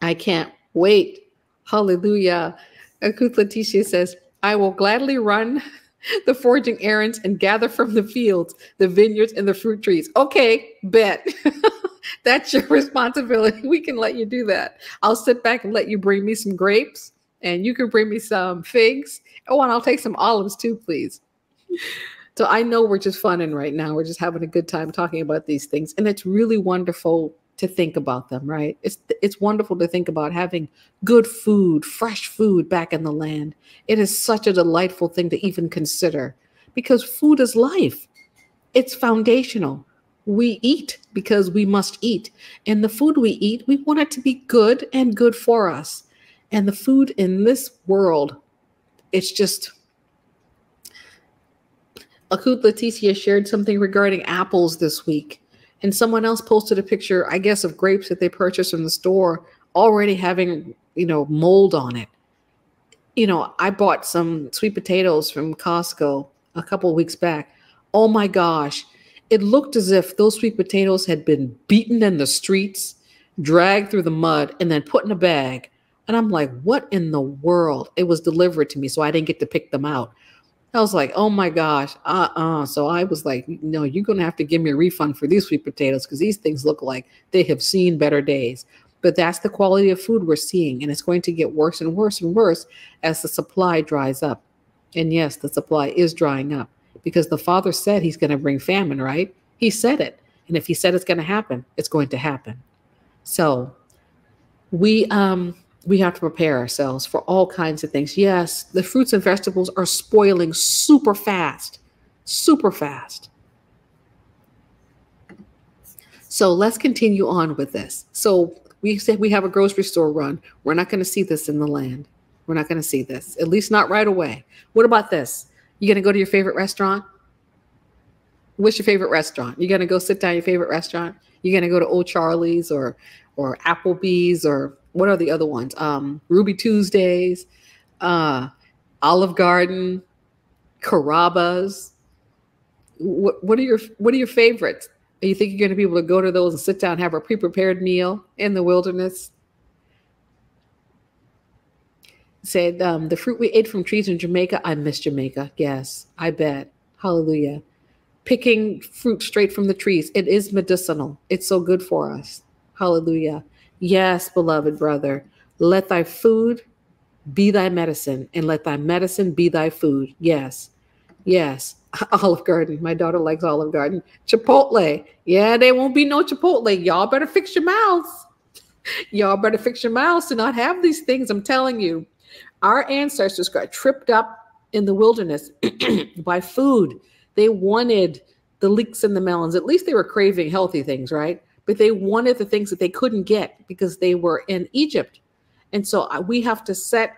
I can't wait. Hallelujah. Akuth Letitia says, I will gladly run the foraging errands and gather from the fields, the vineyards, and the fruit trees. Okay, bet. That's your responsibility. We can let you do that. I'll sit back and let you bring me some grapes and you can bring me some figs. Oh, and I'll take some olives too, please. So I know we're just funning right now. We're just having a good time talking about these things, and it's really wonderful to think about them, right? It's it's wonderful to think about having good food, fresh food back in the land. It is such a delightful thing to even consider because food is life. It's foundational. we eat because we must eat. And the food we eat, we want it to be good and good for us. And the food in this world, it's just. Akut Leticia shared something regarding apples this week. And someone else posted a picture, I guess, of grapes that they purchased from the store already having, you know, mold on it. You know, I bought some sweet potatoes from Costco a couple weeks back. Oh my gosh it looked as if those sweet potatoes had been beaten in the streets, dragged through the mud, and then put in a bag. And I'm like, what in the world? It was delivered to me, so I didn't get to pick them out. I was like, oh my gosh, uh uh So I was like, no, you're going to have to give me a refund for these sweet potatoes because these things look like they have seen better days. But that's the quality of food we're seeing. And it's going to get worse and worse and worse as the supply dries up. And yes, the supply is drying up because the Father said he's going to bring famine, right? He said it. And if he said it's going to happen, it's going to happen. So we um we have to prepare ourselves for all kinds of things. Yes, the fruits and vegetables are spoiling super fast. Super fast. So let's continue on with this. So we said we have a grocery store run. We're not going to see this in the land. We're not going to see this, at least not right away. What about this? You gonna go to your favorite restaurant? What's your favorite restaurant? You gonna go sit down your favorite restaurant? You gonna go to O'Charley's or or Applebee's or what are the other ones? Um, Ruby Tuesdays, uh, Olive Garden, Carrabba's. What, what are your what are your favorites? you think you're going to be able to go to those and sit down and have a pre-prepared meal in the wilderness? said um, the fruit we ate from trees in Jamaica. I miss Jamaica. Yes, I bet. Hallelujah. Picking fruit straight from the trees. It is medicinal. It's so good for us. Hallelujah. Yes, beloved brother. Let thy food be thy medicine, and let thy medicine be thy food. Yes. Yes. Olive Garden. My daughter likes Olive Garden. Chipotle. Yeah, there won't be no Chipotle. Y'all better fix your mouths. Y'all better fix your mouths to not have these things. I'm telling you. Our ancestors got tripped up in the wilderness by food. They wanted the leeks and the melons. At least they were craving healthy things, right? But they wanted the things that they couldn't get because they were in Egypt. And so uh, we have to set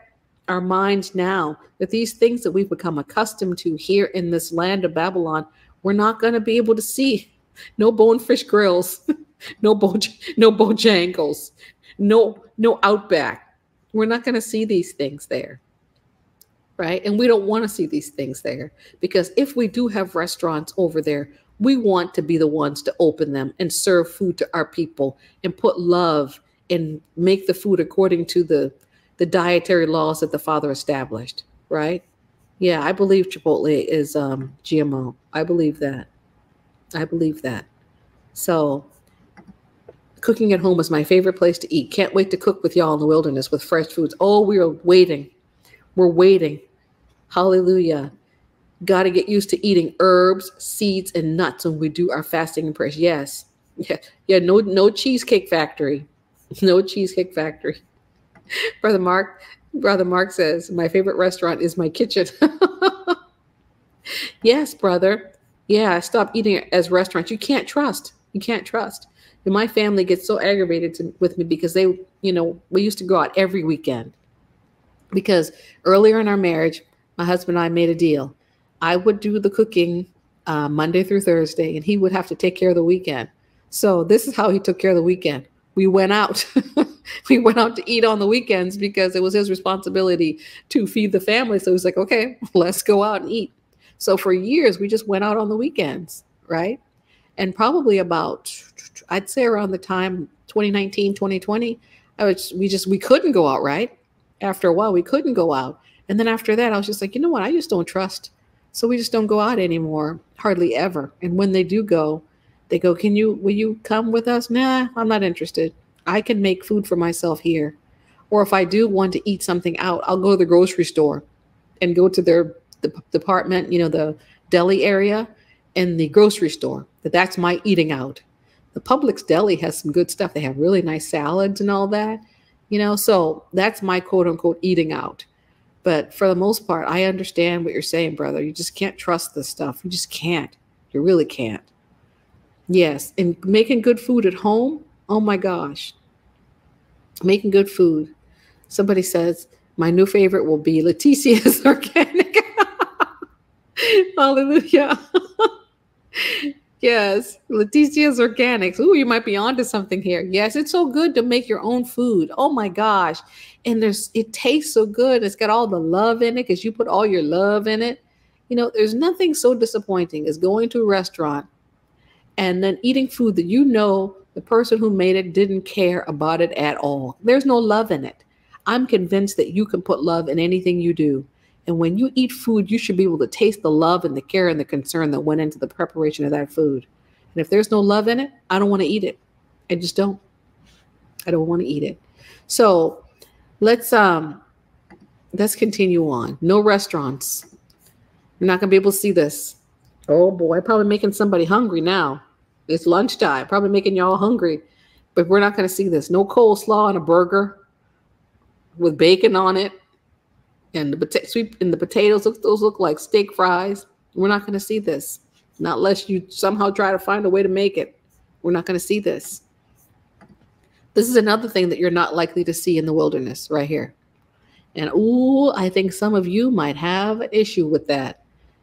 our minds now that these things that we've become accustomed to here in this land of Babylon, we're not going to be able to see. No bonefish grills, no bo- no bojangles, no no outback we're not going to see these things there. Right. And we don't want to see these things there because if we do have restaurants over there, we want to be the ones to open them and serve food to our people and put love and make the food according to the the dietary laws that the father established right yeah i believe chipotle is um gmo i believe that i believe that so Cooking at home is my favorite place to eat. Can't wait to cook with y'all in the wilderness with fresh foods. Oh, we are waiting. We're waiting. Hallelujah. Got to get used to eating herbs, seeds, and nuts when we do our fasting and prayers. Yes. Yeah. Yeah. No, no cheesecake factory. No cheesecake factory. Brother Mark, Brother Mark says, my favorite restaurant is my kitchen. yes, brother. Yeah, stop eating as restaurants. You can't trust. You can't trust. And my family gets so aggravated to, with me because they, you know, we used to go out every weekend. Because earlier in our marriage, my husband and I made a deal. I would do the cooking uh, Monday through Thursday, and he would have to take care of the weekend. So this is how he took care of the weekend. We went out. we went out to eat on the weekends because it was his responsibility to feed the family. So he was like, okay, let's go out and eat. So for years, we just went out on the weekends, right? And probably about I'd say around the time 2019, 2020, I was we just we couldn't go out, right? After a while, we couldn't go out. And then after that, I was just like, you know what? I just don't trust. So we just don't go out anymore, hardly ever. And when they do go, they go, Can you will you come with us? Nah, I'm not interested. I can make food for myself here. Or if I do want to eat something out, I'll go to the grocery store and go to their the department, you know, the deli area and the grocery store. That that's my eating out the Publix deli has some good stuff. They have really nice salads and all that, you know. So that's my quote unquote eating out. But for the most part, I understand what you're saying, brother. You just can't trust this stuff. You just can't. You really can't. Yes, and making good food at home. Oh my gosh. Making good food. Somebody says, my new favorite will be Leticia's organic. Hallelujah. yes, Leticia's organics. Ooh, you might be onto something here. Yes, it's so good to make your own food. Oh my gosh. And there's it tastes so good. It's got all the love in it because you put all your love in it. You know, there's nothing so disappointing as going to a restaurant and then eating food that you know the person who made it didn't care about it at all. There's no love in it. I'm convinced that you can put love in anything you do. And when you eat food, you should be able to taste the love and the care and the concern that went into the preparation of that food. And if there's no love in it, I don't want to eat it. I just don't. I don't want to eat it. So let's um let's continue on. No restaurants. You're not gonna be able to see this. Oh boy, probably making somebody hungry now. It's lunchtime, probably making y'all hungry. But we're not gonna see this. No coleslaw on a burger with bacon on it and the sweet and the potatoes look those look like steak fries. We're not to see this. Not unless you somehow try to find a way to make it. We're not to see this. This is another thing that you're not likely to see in the wilderness right here. And ooh, I think some of you might have an issue with that.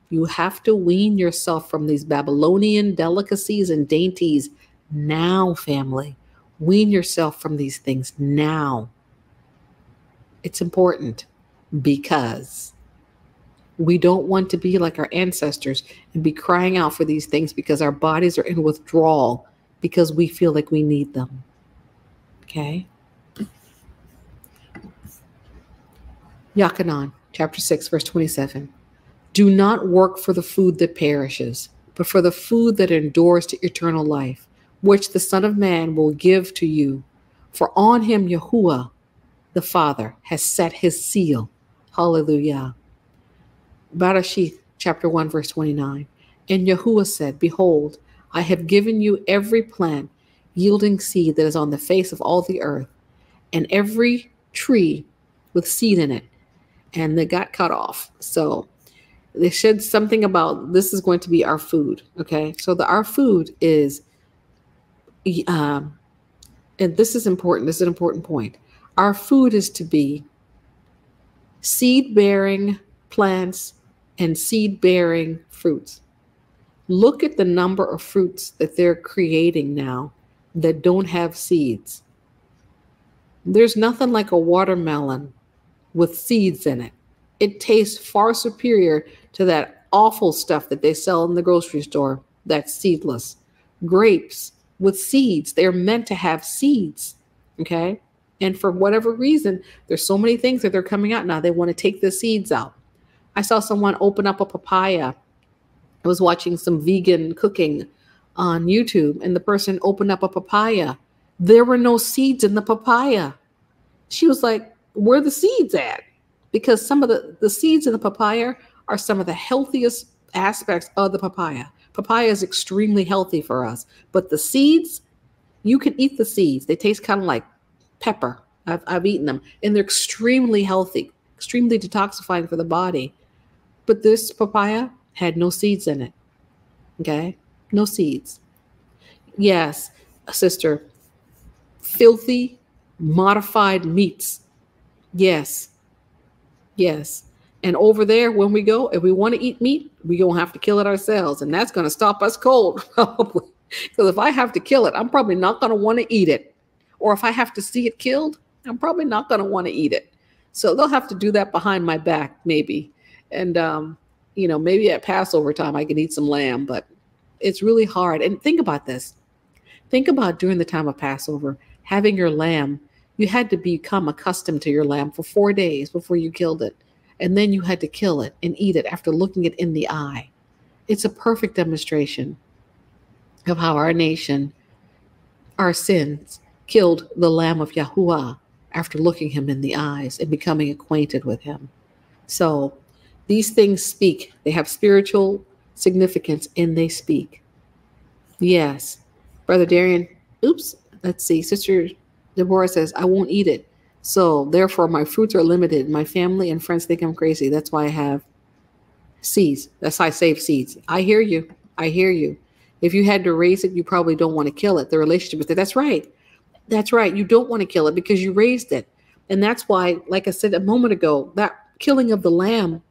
You have to wean yourself from these Babylonian delicacies and dainties now, family. Wean yourself from these things now. It's important because we don't want to be like our ancestors and be crying out for these things because our bodies are in withdrawal because we feel like we need them. Okay? Yakanan, chapter 6, verse 27. Do not work for the food that perishes, but for the food that endures to eternal life, which the Son of Man will give to you. For on him Yahuwah, the Father, has set his seal. Hallelujah. Barashith chapter 1, verse 29. And Yahuwah said, Behold, I have given you every plant yielding seed that is on the face of all the earth, and every tree with seed in it. And they got cut off. So they said something about this is going to be our food. Okay. So the our food is um, and this is important, this is an important point. Our food is to be seed bearing plants and seed bearing fruits. Look at the number of fruits that they're creating now that don't have seeds. There's nothing like a watermelon with seeds in it. It tastes far superior to that awful stuff that they sell in the grocery store that's seedless. Grapes with seeds, they're meant to have seeds. Okay. And for whatever reason, there's so many things that they're coming out now. They want to take the seeds out. I saw someone open up a papaya. I was watching some vegan cooking on YouTube, and the person opened up a papaya. There were no seeds in the papaya. She was like, Where the seeds at? Because some of the, the seeds in the papaya are some of the healthiest aspects of the papaya. Papaya is extremely healthy for us, but the seeds, you can eat the seeds. They taste kind of like pepper. I've, I've eaten them, and they're extremely healthy, extremely detoxifying for the body. But this papaya had no seeds in it. Okay? No seeds. Yes, sister, filthy, modified meats. Yes. Yes. And over there, when we go, if we want to eat meat, we're going to have to kill it ourselves. And that's going to stop us cold, probably. Because if I have to kill it, I'm probably not going to want to eat it. Or if I have to see it killed, I'm probably not going to want to eat it. So they'll have to do that behind my back, maybe. And, um, you know, maybe at Passover time I can eat some lamb, but it's really hard. And think about this think about during the time of Passover, having your lamb, you had to become accustomed to your lamb for four days before you killed it. And then you had to kill it and eat it after looking it in the eye. It's a perfect demonstration of how our nation, our sins, killed the Lamb of Yahuwah after looking him in the eyes and becoming acquainted with him. So these things speak, they have spiritual significance and they speak. Yes. Brother Darian, oops, let's see. Sister Deborah says, I won't eat it. So therefore, my fruits are limited. My family and friends think I'm crazy. That's why I have seeds. That's why I save seeds. I hear you. I hear you. If you had to raise it, you probably don't want to kill it. The relationship with it. That's right. That's right. You don't want to kill it because you raised it. And that's why, like I said a moment ago, that killing of the lamb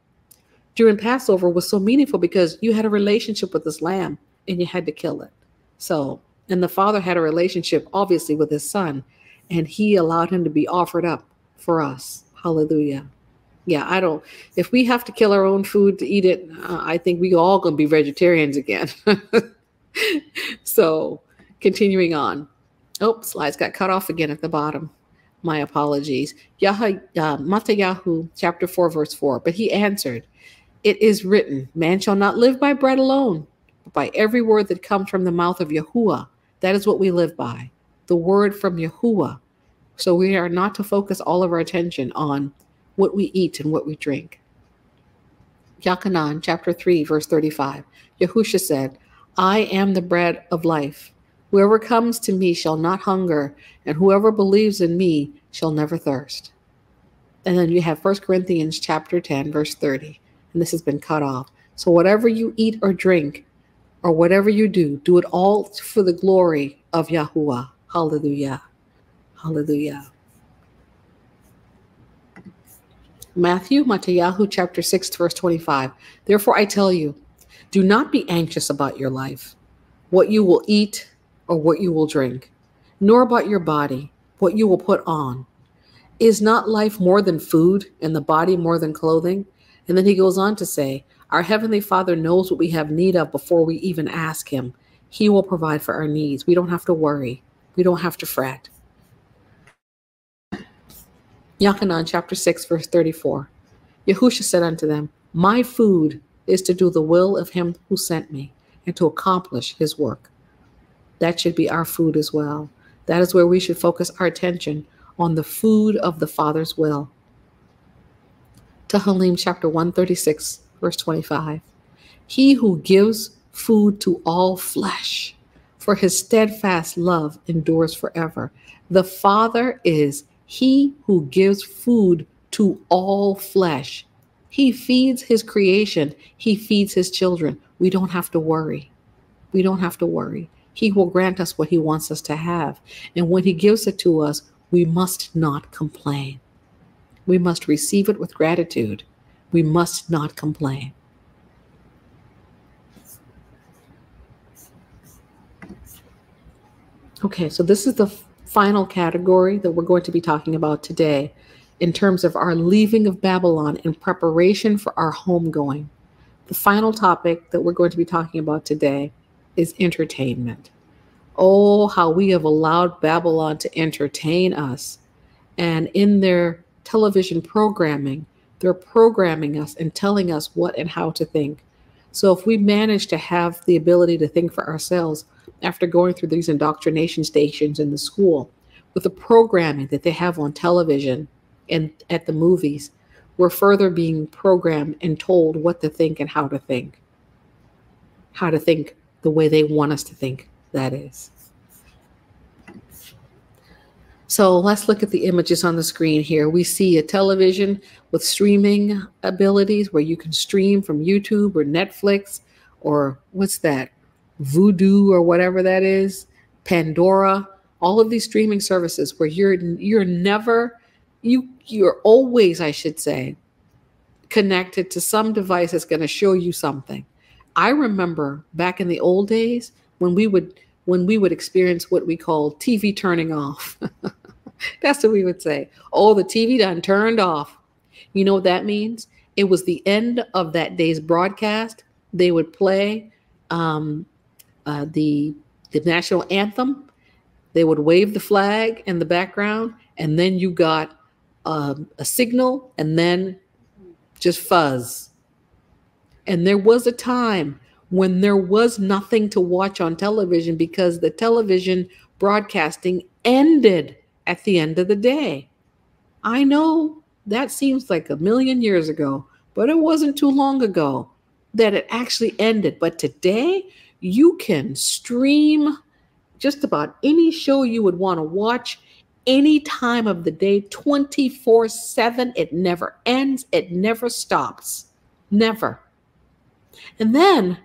during Passover was so meaningful because you had a relationship with this lamb and you had to kill it. So, and the father had a relationship, obviously, with his son, and he allowed him to be offered up for us. Hallelujah. Yeah, I don't. If we have to kill our own food to eat it, uh, I think we all gonna be vegetarians again. so, continuing on. Oh, slides got cut off again at the bottom. My apologies. Yah, uh, Matayahu, chapter 4, verse 4. But he answered, It is written, Man shall not live by bread alone, but by every word that comes from the mouth of Yahuwah. That is what we live by, the word from Yahuwah. So we are not to focus all of our attention on what we eat and what we drink. Yachanan, chapter 3, verse 35. Yahusha said, I am the bread of life. Whoever comes to me shall not hunger, and whoever believes in me shall never thirst. And then you have 1 Corinthians chapter 10, verse 30. And this has been cut off. So whatever you eat or drink, or whatever you do, do it all for the glory of Yahuwah. Hallelujah. Hallelujah. Matthew, Matayahu chapter 6, verse 25. Therefore I tell you, do not be anxious about your life, what you will eat or what you will drink, nor about your body, what you will put on. Is not life more than food, and the body more than clothing? And then he goes on to say, Our Heavenly Father knows what we have need of before we even ask Him. He will provide for our needs. We don't have to worry, we don't have to fret. Yachanan chapter 6, verse 34. Yahusha said unto them, My food is to do the will of him who sent me and to accomplish his work. That should be our food as well. That is where we should focus our attention on the food of the Father's will. Tehillim chapter 136, verse 25. He who gives food to all flesh, for his steadfast love endures forever. The Father is he who gives food to all flesh. He feeds his creation, he feeds his children. We don't have to worry. We don't have to worry. He will grant us what He wants us to have. And when He gives it to us, we must not complain. We must receive it with gratitude. We must not complain. Okay, so this is the final category that we're going to be talking about today in terms of our leaving of Babylon in preparation for our homegoing. The final topic that we're going to be talking about today is entertainment. Oh, how we have allowed Babylon to entertain us. And in their television programming, they're programming us and telling us what and how to think. So if we manage to have the ability to think for ourselves after going through these indoctrination stations in the school, with the programming that they have on television and at the movies, we're further being programmed and told what to think and how to think. How to think the way they want us to think that is. So let's look at the images on the screen here. We see a television with streaming abilities where you can stream from YouTube or Netflix or what's that? Vudu or whatever that is, Pandora, all of these streaming services where you're you're never you you're always, I should say, connected to some device that's going to show you something. I remember back in the old days when we would when we would experience what we call TV turning off. That's what we would say. Oh, the TV done turned off. You know what that means? It was the end of that day's broadcast. They would play um, uh, the the national anthem. They would wave the flag in the background, and then you got um, a signal, and then just fuzz and there was a time when there was nothing to watch on television because the television broadcasting ended at the end of the day. I know that seems like a million years ago, but it wasn't too long ago that it actually ended. But today, you can stream just about any show you would want to watch any time of the day 24 7 it never ends it never stops never and then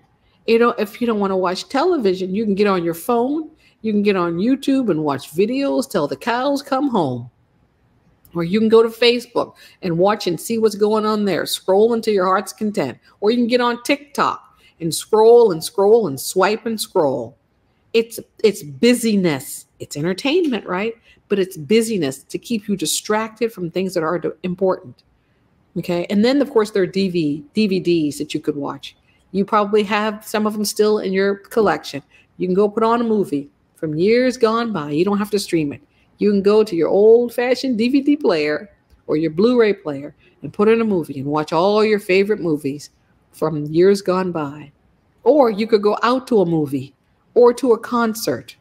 You know, if you don't want to watch television, you can get on your phone, you can get on YouTube and watch videos till the cows come home. Or you can go to Facebook and watch and see what's going on there, scroll into your heart's content. Or you can get on TikTok and scroll and scroll and swipe and scroll. It's it's busyness. It's entertainment, right? But it's busyness to keep you distracted from things that are important. Okay. And then of course there are DV, DVDs that you could watch. You probably have some of them still in your collection. You can go put on a movie from years gone by. You don't have to stream it. You can go to your old fashioned DVD player or your Blu ray player and put in a movie and watch all your favorite movies from years gone by. Or you could go out to a movie or to a concert.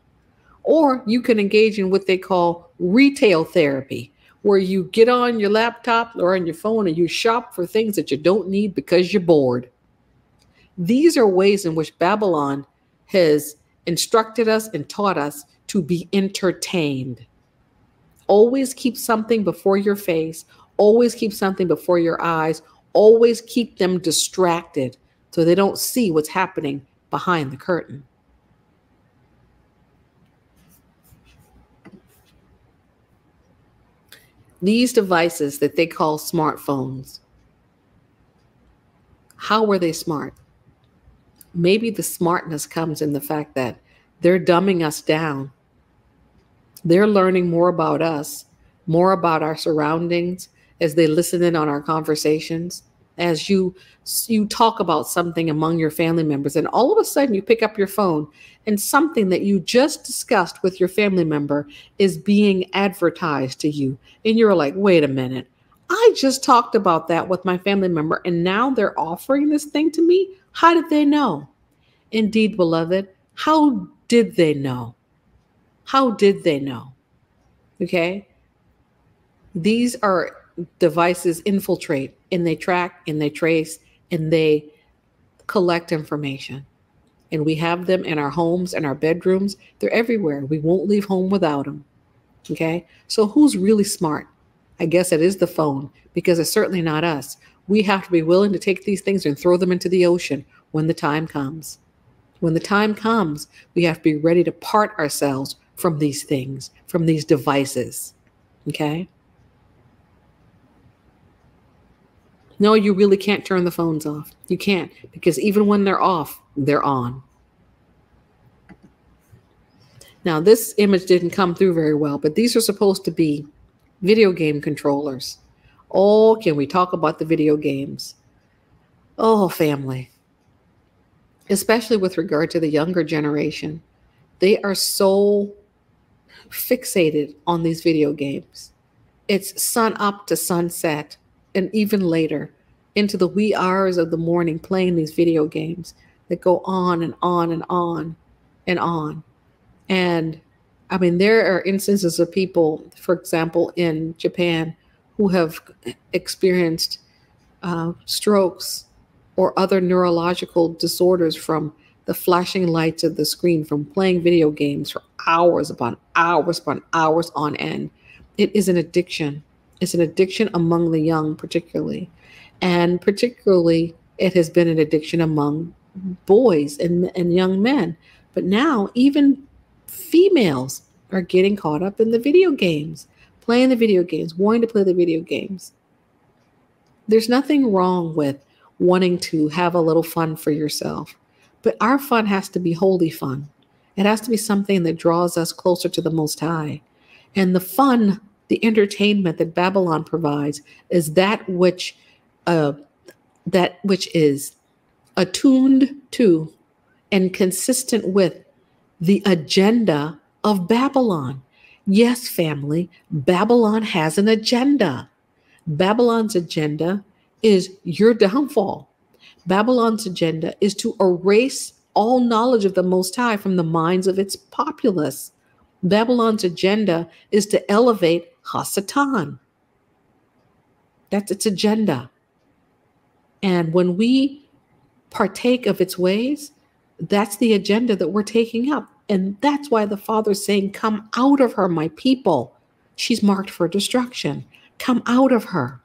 Or you can engage in what they call retail therapy, where you get on your laptop or on your phone and you shop for things that you don't need because you're bored. These are ways in which Babylon has instructed us and taught us to be entertained. Always keep something before your face, always keep something before your eyes, always keep them distracted so they don't see what's happening behind the curtain. These devices that they call smartphones, how were they smart? Maybe the smartness comes in the fact that they're dumbing us down. They're learning more about us, more about our surroundings as they listen in on our conversations as you you talk about something among your family members and all of a sudden you pick up your phone and something that you just discussed with your family member is being advertised to you. And you're like wait a minute. I just talked about that with my family member and now they're offering this thing to me how did they know indeed beloved how did they know how did they know okay these are devices infiltrate and they track and they trace and they collect information. And we have them in our homes and our bedrooms. They're everywhere. We won't leave home without them. Okay. So who's really smart? I guess it is the phone because it's certainly not us. We have to be willing to take these things and throw them into the ocean when the time comes. When the time comes, we have to be ready to part ourselves from these things, from these devices. Okay. No, you really can't turn the phones off. You can't because even when they're off, they're on. Now, this image didn't come through very well, but these are supposed to be video game controllers. Oh, can we talk about the video games? Oh, family. Especially with regard to the younger generation. They are so fixated on these video games. It's sun up to sunset and even later into the wee hours of the morning playing these video games that go on and on and on and on. And I mean, there are instances of people, for example, in Japan, who have experienced uh, strokes or other neurological disorders from the flashing lights of the screen, from playing video games for hours upon hours upon hours on end. It is an addiction. It's an addiction among the young, particularly. And particularly, it has been an addiction among boys and, and young men. But now, even females are getting caught up in the video games, playing the video games, wanting to play the video games. There's nothing wrong with wanting to have a little fun for yourself, but our fun has to be holy fun. It has to be something that draws us closer to the Most High. And the fun the entertainment that Babylon provides is that which uh, that which is attuned to and consistent with the agenda of Babylon. Yes, family, Babylon has an agenda. Babylon's agenda is your downfall. Babylon's agenda is to erase all knowledge of the Most High from the minds of its populace. Babylon's agenda is to elevate Hasatan. That's its agenda. And when we partake of its ways, that's the agenda that we're taking up. And that's why the Father's saying, Come out of her, my people. She's marked for destruction. Come out of her.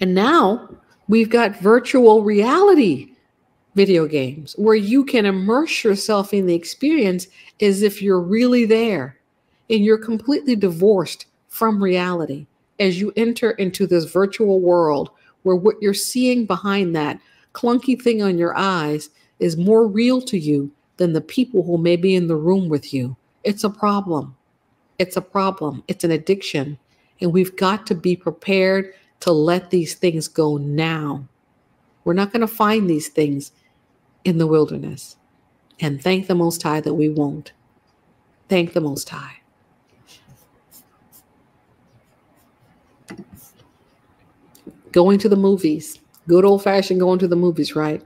And now We've got virtual reality video games where you can immerse yourself in the experience as if you're really there and you're completely divorced from reality as you enter into this virtual world where what you're seeing behind that clunky thing on your eyes is more real to you than the people who may be in the room with you. It's a problem. It's a problem. It's an addiction. And we've got to be prepared to let these things go now. We're not going to find these things in the wilderness. And thank the Most High that we won't. Thank the Most High. Going to the movies, good old fashioned going to the movies, right?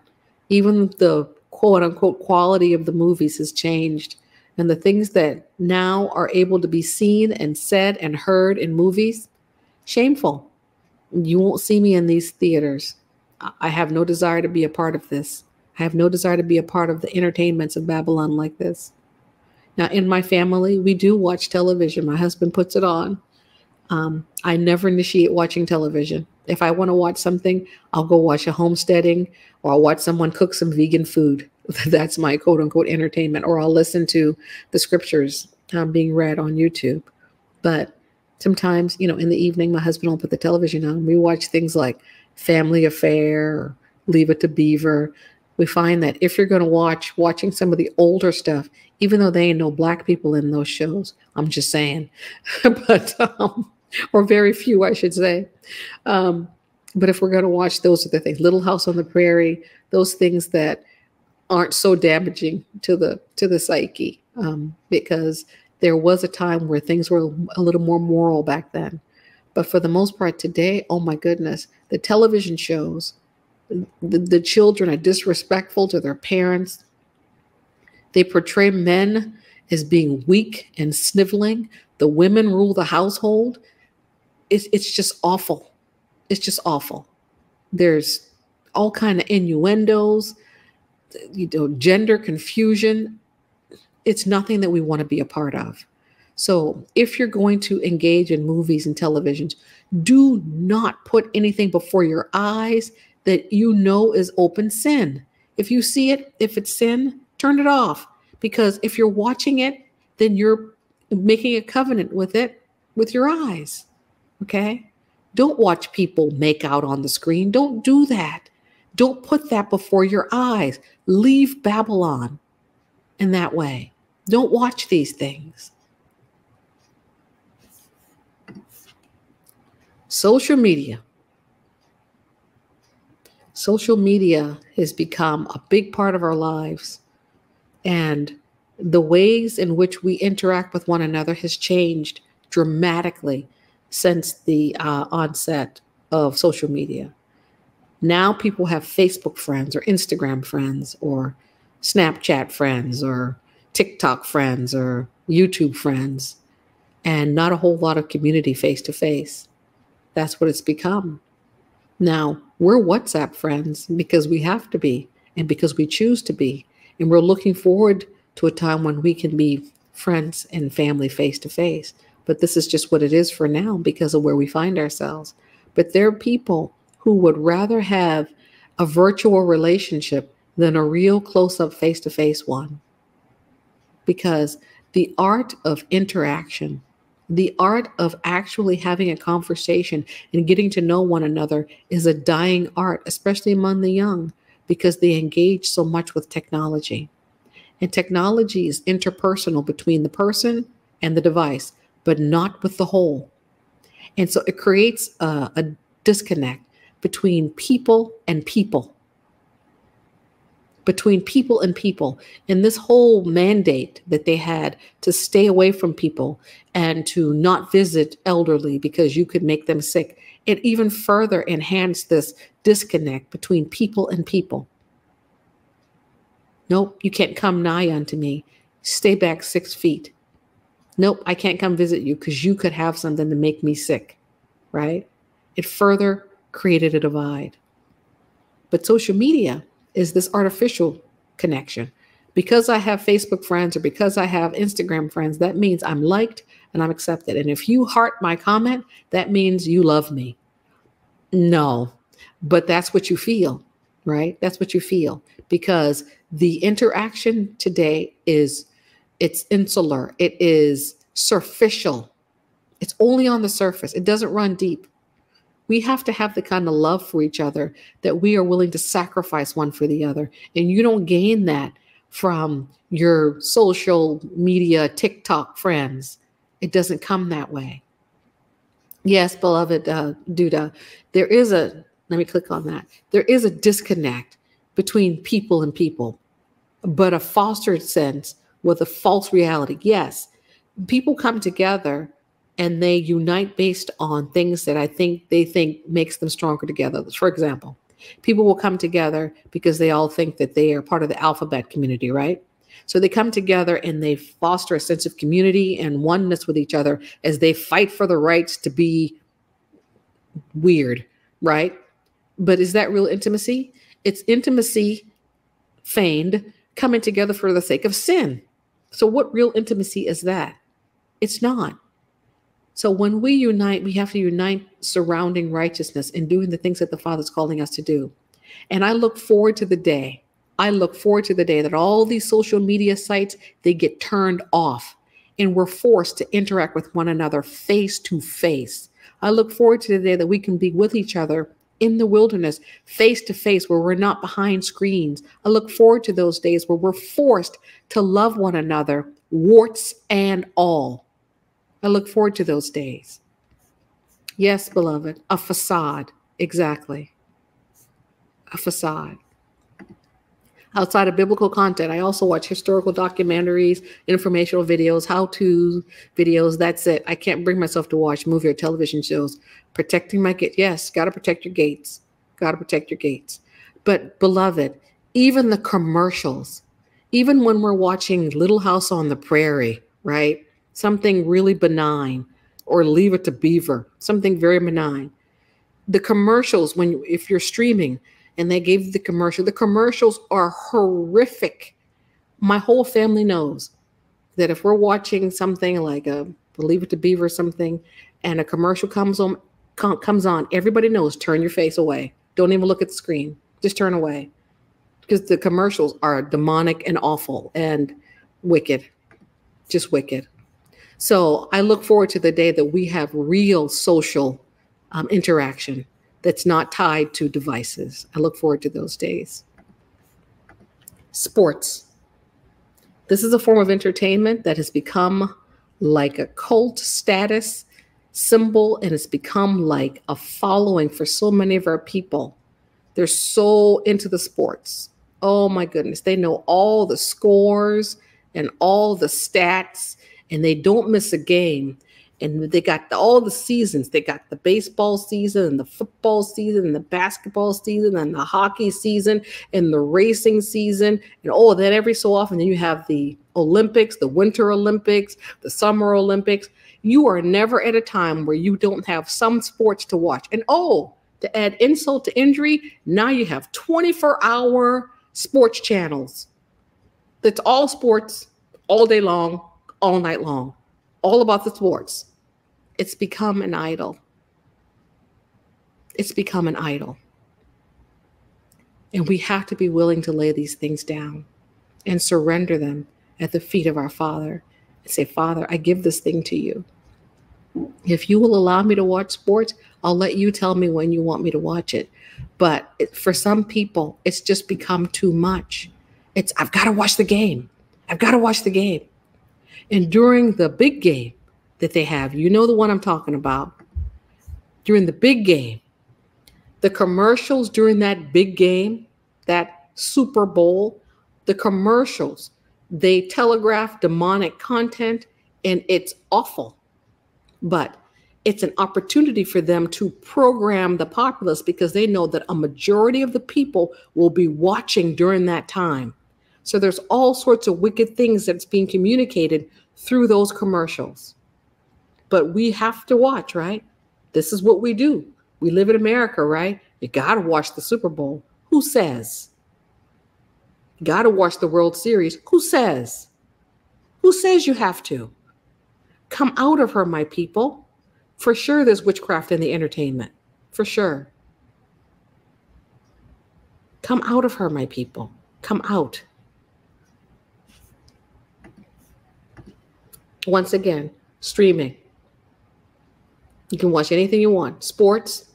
Even the quote unquote quality of the movies has changed. And the things that now are able to be seen and said and heard in movies, shameful. You won't see me in these theaters. I have no desire to be a part of this. I have no desire to be a part of the entertainments of Babylon like this. Now, in my family, we do watch television. My husband puts it on. Um, I never initiate watching television. If I want to watch something, I'll go watch a homesteading or I'll watch someone cook some vegan food. That's my quote unquote entertainment. Or I'll listen to the scriptures um, being read on YouTube. But sometimes, you know, in the evening, my husband will put the television on. We watch things like Family Affair or Leave It to Beaver, we find that if you're going to watch watching some of the older stuff, even though they ain't no black people in those shows, I'm just saying, but um, or very few, I should say. Um, but if we're going to watch those are the things, Little House on the Prairie, those things that aren't so damaging to the to the psyche, um, because there was a time where things were a little more moral back then. But for the most part today, oh my goodness, the television shows the, the children are disrespectful to their parents. They portray men as being weak and sniveling. The women rule the household. It's, it's just awful. It's just awful. There's all kind of innuendos, you know, gender confusion. It's nothing that we want to be a part of. So if you're going to engage in movies and televisions, do not put anything before your eyes that you know is open sin. If you see it, if it's sin, turn it off. Because if you're watching it, then you're making a covenant with it with your eyes. Okay? Don't watch people make out on the screen. Don't do that. Don't put that before your eyes. Leave Babylon in that way. Don't watch these things. Social media social media has become a big part of our lives. And the ways in which we interact with one another has changed dramatically since the uh, onset of social media. Now people have Facebook friends or Instagram friends or Snapchat friends or TikTok friends or YouTube friends, and not a whole lot of community face to face. That's what it's become. Now, we're WhatsApp friends because we have to be and because we choose to be. And we're looking forward to a time when we can be friends and family face to face. But this is just what it is for now because of where we find ourselves. But there are people who would rather have a virtual relationship than a real close up face to face one. Because the art of interaction the art of actually having a conversation and getting to know one another is a dying art, especially among the young, because they engage so much with technology. And technology is interpersonal between the person and the device, but not with the whole. And so it creates a, a disconnect between people and people between people and people. And this whole mandate that they had to stay away from people and to not visit elderly because you could make them sick, it even further enhanced this disconnect between people and people. Nope, you can't come nigh unto me. Stay back six feet. Nope, I can't come visit you because you could have something to make me sick, right? It further created a divide. But social media is this artificial connection. Because I have Facebook friends or because I have Instagram friends, that means I'm liked and I'm accepted. And if you heart my comment, that means you love me. No, but that's what you feel, right? That's what you feel because the interaction today is it's insular, it is superficial. It's only on the surface. It doesn't run deep. We have to have the kind of love for each other that we are willing to sacrifice one for the other. And you don't gain that from your social media TikTok friends. It doesn't come that way. Yes, beloved uh, Duda, there is a, let me click on that. There is a disconnect between people and people, but a fostered sense with a false reality. Yes, people come together and they unite based on things that I think they think makes them stronger together. For example, people will come together because they all think that they are part of the alphabet community, right? So they come together and they foster a sense of community and oneness with each other as they fight for the rights to be weird, right? But is that real intimacy? It's intimacy feigned coming together for the sake of sin. So, what real intimacy is that? It's not. So, when we unite, we have to unite surrounding righteousness and doing the things that the Father's calling us to do. And I look forward to the day I look forward to the day that all these social media sites they get turned off and we're forced to interact with one another face to face. I look forward to the day that we can be with each other in the wilderness, face to face, where we're not behind screens. I look forward to those days where we're forced to love one another, warts and all. I look forward to those days. Yes, beloved, a facade. Exactly. A facade outside of biblical content. I also watch historical documentaries, informational videos, how to videos. That's it. I can't bring myself to watch movie or television shows. Protecting my gate. Yes, got to protect your gates. Got to protect your gates. But, beloved, even the commercials, even when we're watching Little House on the Prairie, right? Something really benign, or Leave It to Beaver, something very benign. The commercials, when if you're streaming, and they gave the commercial. The commercials are horrific. My whole family knows that if we're watching something like a Believe It to Beaver or something, and a commercial comes on, com- comes on, everybody knows turn your face away. Don't even look at the screen. Just turn away, because the commercials are demonic and awful and wicked, just wicked. So I look forward to the day that we have real social um, interaction that's not tied to devices. I look forward to those days. Sports. This is a form of entertainment that has become like a cult status symbol and it's become like a following for so many of our people. They're so into the sports. Oh my goodness. They know all the scores and all the stats and they don't miss a game and they got the, all the seasons. They got the baseball season and the football season and the basketball season and the hockey season and the racing season. And oh, then every so often, then you have the Olympics, the Winter Olympics, the Summer Olympics. You are never at a time where you don't have some sports to watch. And oh, to add insult to injury, now you have 24 hour sports channels. That's all sports all day long, all night long, all about the sports it's become an idol. It's become an idol. And we have to be willing to lay these things down and surrender them at the feet of our Father and say, Father, I give this thing to you. If you will allow me to watch sports, I'll let you tell me when you want me to watch it. But for some people, it's just become too much. It's, I've got to watch the game. I've got to watch the game. And during the big game, that they have. You know the one I'm talking about. During the big game, the commercials during that big game, that Super Bowl, the commercials, they telegraph demonic content and it's awful. But it's an opportunity for them to program the populace because they know that a majority of the people will be watching during that time. So there's all sorts of wicked things that's being communicated through those commercials but we have to watch, right? This is what we do. We live in America, right? You got to watch the Super Bowl. Who says? You got to watch the World Series. Who says? Who says you have to? Come out of her, my people. For sure, there's witchcraft in the entertainment. For sure. Come out of her, my people. Come out. Once again, streaming. You can watch anything you want. Sports.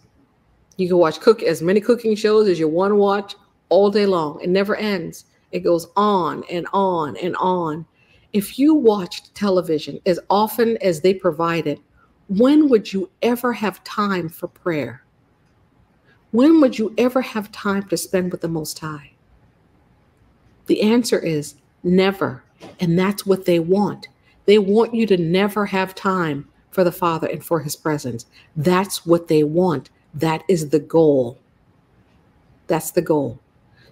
You can watch cook as many cooking shows as you want to watch all day long. It never ends. It goes on and on and on. If you watched television as often as they provide it, when would you ever have time for prayer? When would you ever have time to spend with the Most High? The answer is never. And that's what they want. They want you to never have time for the Father and for His presence. That's what they want. That is the goal. That's the goal.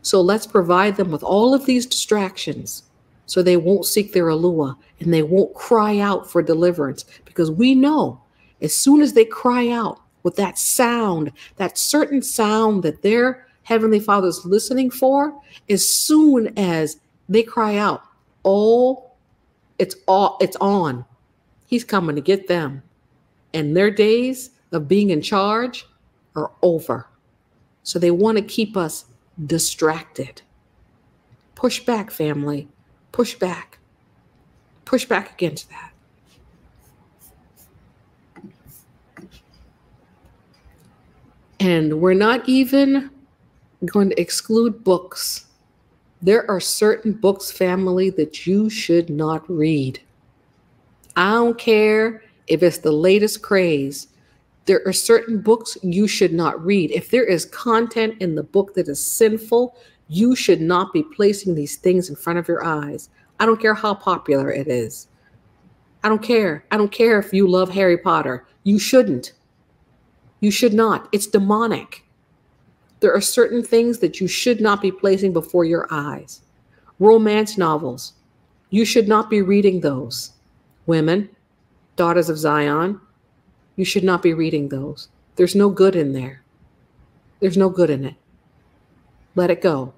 So let's provide them with all of these distractions so they won't seek their Alua and they won't cry out for deliverance because we know as soon as they cry out with that sound, that certain sound that their Heavenly Father is listening for, as soon as they cry out, all it's all it's on. He's coming to get them. And their days of being in charge are over. So they want to keep us distracted. Push back, family. Push back. Push back against that. And we're not even going to exclude books. There are certain books, family, that you should not read. I don't care if it's the latest craze. There are certain books you should not read. If there is content in the book that is sinful, you should not be placing these things in front of your eyes. I don't care how popular it is. I don't care. I don't care if you love Harry Potter. You shouldn't. You should not. It's demonic. There are certain things that you should not be placing before your eyes. Romance novels. You should not be reading those. Women, daughters of Zion, you should not be reading those. There's no good in there. There's no good in it. Let it go.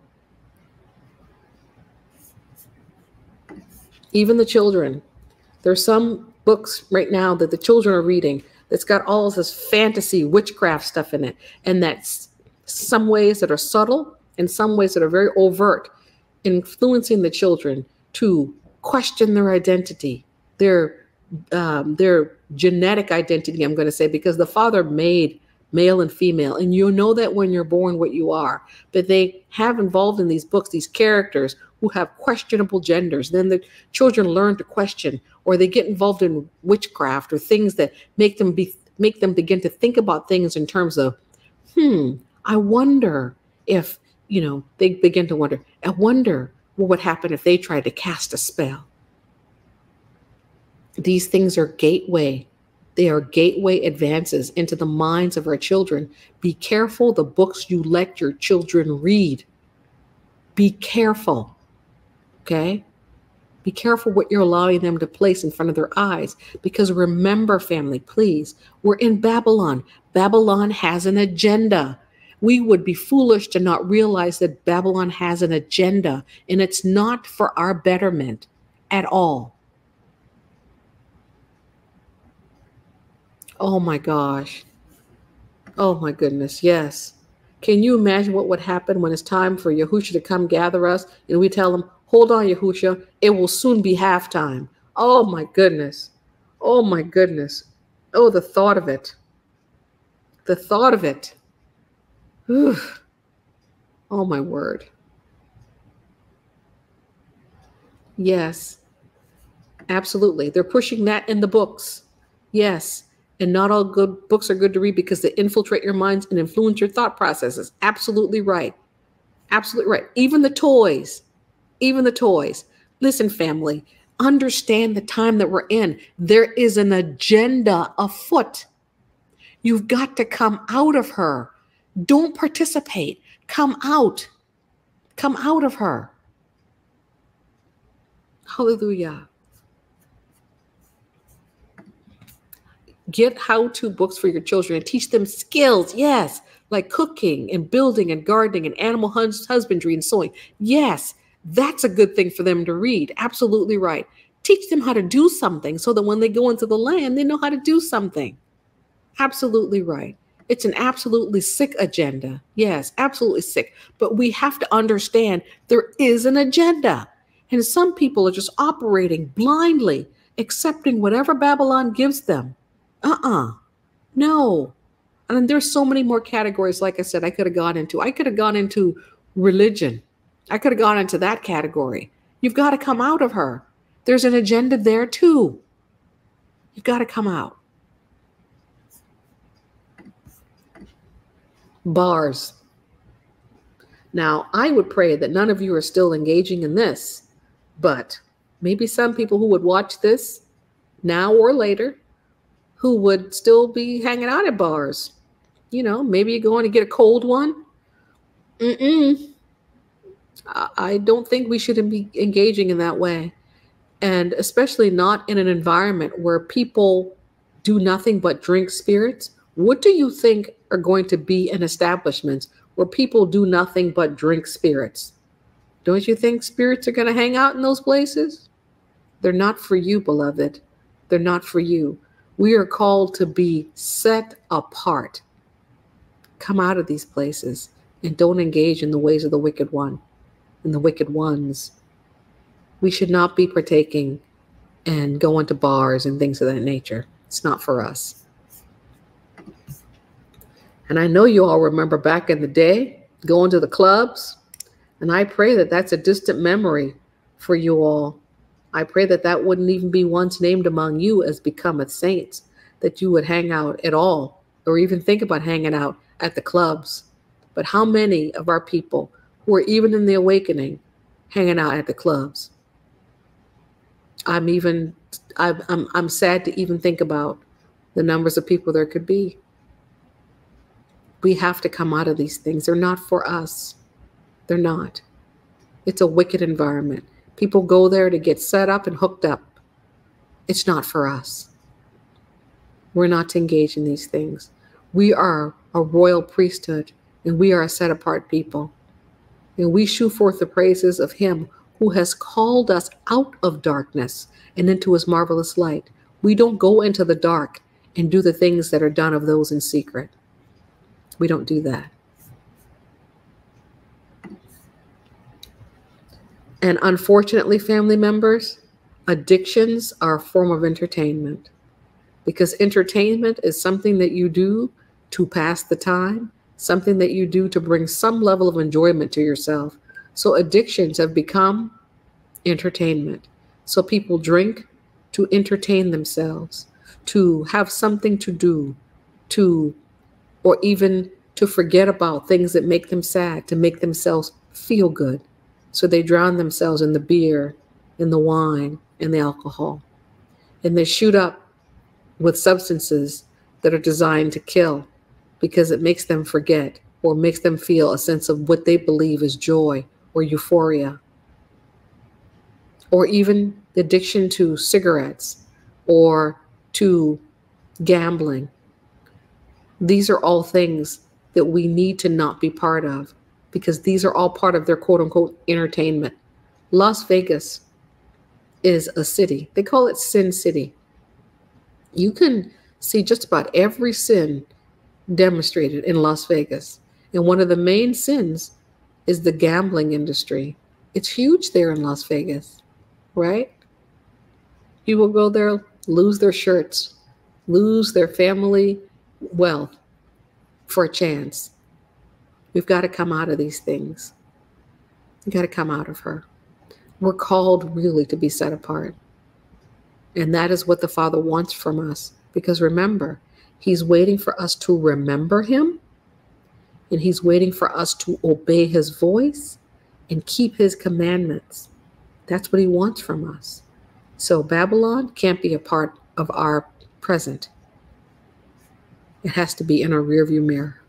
Even the children. There's some books right now that the children are reading that's got all this fantasy witchcraft stuff in it. And that's some ways that are subtle and some ways that are very overt, influencing the children to question their identity, their um, their genetic identity, I'm going to say, because the father made male and female, and you know that when you're born what you are. But they have involved in these books these characters who have questionable genders. Then the children learn to question, or they get involved in witchcraft or things that make them be make them begin to think about things in terms of, hmm, I wonder if you know they begin to wonder. I wonder what would happen if they tried to cast a spell these things are gateway. They are gateway advances into the minds of our children. Be careful the books you let your children read. Be careful. Okay? Be careful what you're allowing them to place in front of their eyes. Because remember, family, please, we're in Babylon. Babylon has an agenda. We would be foolish to not realize that Babylon has an agenda, and it's not for our betterment at all. Oh my gosh. Oh my goodness. Yes. Can you imagine what would happen when it's time for Yahusha to come gather us and we tell him, hold on, Yahusha, it will soon be halftime. Oh my goodness. Oh my goodness. Oh, the thought of it. The thought of it. Whew. Oh my word. Yes, absolutely. They're pushing that in the books. Yes. And not all good books are good to read because they infiltrate your minds and influence your thought processes. Absolutely right. Absolutely right. Even the toys, even the toys. Listen, family, understand the time that we're in. There is an agenda afoot. You've got to come out of her. Don't participate. Come out. Come out of her. Hallelujah. Get how to books for your children and teach them skills. Yes, like cooking and building and gardening and animal husbandry and sewing. Yes, that's a good thing for them to read. Absolutely right. Teach them how to do something so that when they go into the land, they know how to do something. Absolutely right. It's an absolutely sick agenda. Yes, absolutely sick. But we have to understand there is an agenda. And some people are just operating blindly, accepting whatever Babylon gives them. Uh uh No. And there's so many more categories, like I said, I could have gone into. I could have gone into religion. I could have gone into that category. You've got to come out of her. There's an agenda there too. You've got to come out. Bars. Now, I would pray that none of you are still engaging in this, but maybe some people who would watch this now or later who would still be hanging out at bars. You know, maybe you're going to get a cold one. Mm-mm. I don't think we should be engaging in that way. And especially not in an environment where people do nothing but drink spirits. What do you think are going to be in establishments where people do nothing but drink spirits? Don't you think spirits are going to hang out in those places? They're not for you, beloved. They're not for you. We are called to be set apart. Come out of these places and don't engage in the ways of the wicked one and the wicked ones. We should not be partaking and going to bars and things of that nature. It's not for us. And I know you all remember back in the day going to the clubs. And I pray that that's a distant memory for you all. I pray that that wouldn't even be once named among you as becometh saints, that you would hang out at all or even think about hanging out at the clubs. But how many of our people who are even in the awakening hanging out at the clubs. I'm even I'm, I'm I'm sad to even think about the numbers of people there could be. We have to come out of these things. They're not for us. They're not. It's a wicked environment. People go there to get set up and hooked up. It's not for us. We're not to engage in these things. We are a royal priesthood and we are a set apart people and we shew forth the praises of him who has called us out of darkness and into his marvelous light. We don't go into the dark and do the things that are done of those in secret. We don't do that. And unfortunately, family members, addictions are a form of entertainment because entertainment is something that you do to pass the time something that you do to bring some level of enjoyment to yourself. So addictions have become entertainment. So people drink to entertain themselves, to have something to do, to, or even to forget about things that make them sad, to make themselves feel good. So they drown themselves in the beer, in the wine, in the alcohol. And they shoot up with substances that are designed to kill because it makes them forget or makes them feel a sense of what they believe is joy or euphoria. Or even the addiction to cigarettes or to gambling. These are all things that we need to not be part of because these are all part of their quote unquote entertainment. Las Vegas is a city. They call it Sin City. You can see just about every sin demonstrated in Las Vegas. And one of the main sins is the gambling industry. It's huge there in Las Vegas, right? People go there, lose their shirts, lose their family wealth for a chance. We've got to come out of these things. We've got to come out of her. We're called really to be set apart. And that is what the Father wants from us. Because remember, He's waiting for us to remember him, and he's waiting for us to obey his voice and keep his commandments. That's what he wants from us. So Babylon can't be a part of our present. It has to be in our rearview mirror.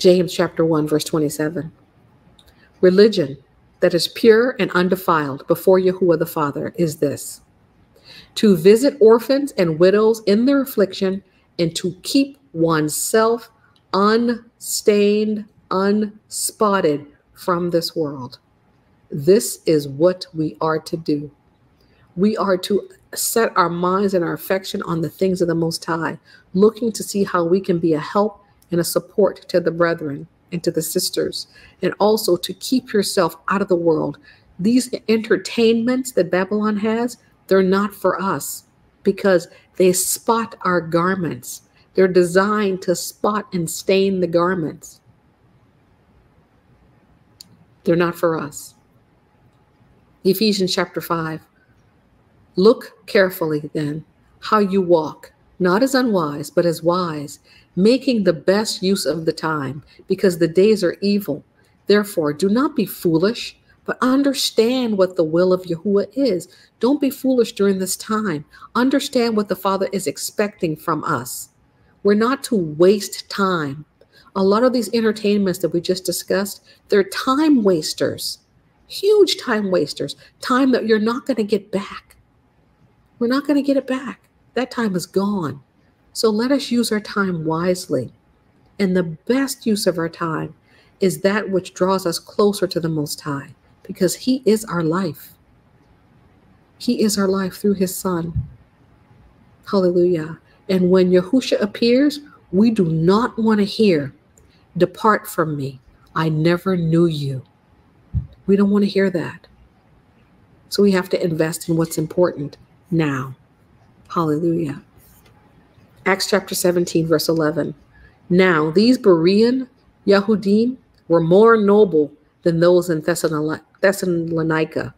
James chapter 1 verse 27. Religion that is pure and undefiled before Yahuwah the Father is this to visit orphans and widows in their affliction, and to keep oneself unstained, unspotted from this world. This is what we are to do. We are to set our minds and our affection on the things of the Most High, looking to see how we can be a help and a support to the brethren and to the sisters, and also to keep yourself out of the world. These entertainments that Babylon has, they're not for us because they spot our garments. They're designed to spot and stain the garments. They're not for us. Ephesians chapter 5. Look carefully then how you walk, not as unwise, but as wise, making the best use of the time, because the days are evil. Therefore, do not be foolish, but understand what the will of Yahuwah is. Don't be foolish during this time. Understand what the Father is expecting from us. We're not to waste time. A lot of these entertainments that we just discussed, they're time wasters, huge time wasters, time that you're not going to get back. We're not going to get it back. That time is gone. So let us use our time wisely. And the best use of our time is that which draws us closer to the Most High because He is our life. He is our life through His Son. Hallelujah. And when Yahusha appears, we do not want to hear, Depart from me. I never knew you. We don't want to hear that. So we have to invest in what's important now. Hallelujah. Acts chapter 17, verse 11. Now, these Berean Yahudim were more noble than those in Thessalonica.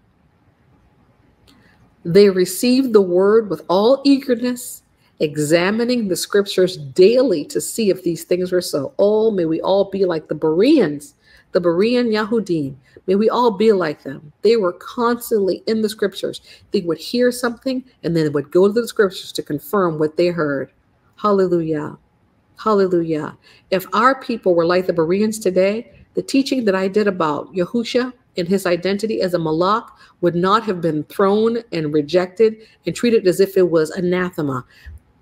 They received the word with all eagerness, examining the scriptures daily to see if these things were so. Oh, may we all be like the Bereans, the Berean Yahudim. May we all be like them. They were constantly in the scriptures. They would hear something and then would go to the scriptures to confirm what they heard. Hallelujah. Hallelujah. If our people were like the Bereans today, the teaching that I did about Yahusha and his identity as a Malak would not have been thrown and rejected and treated as if it was anathema.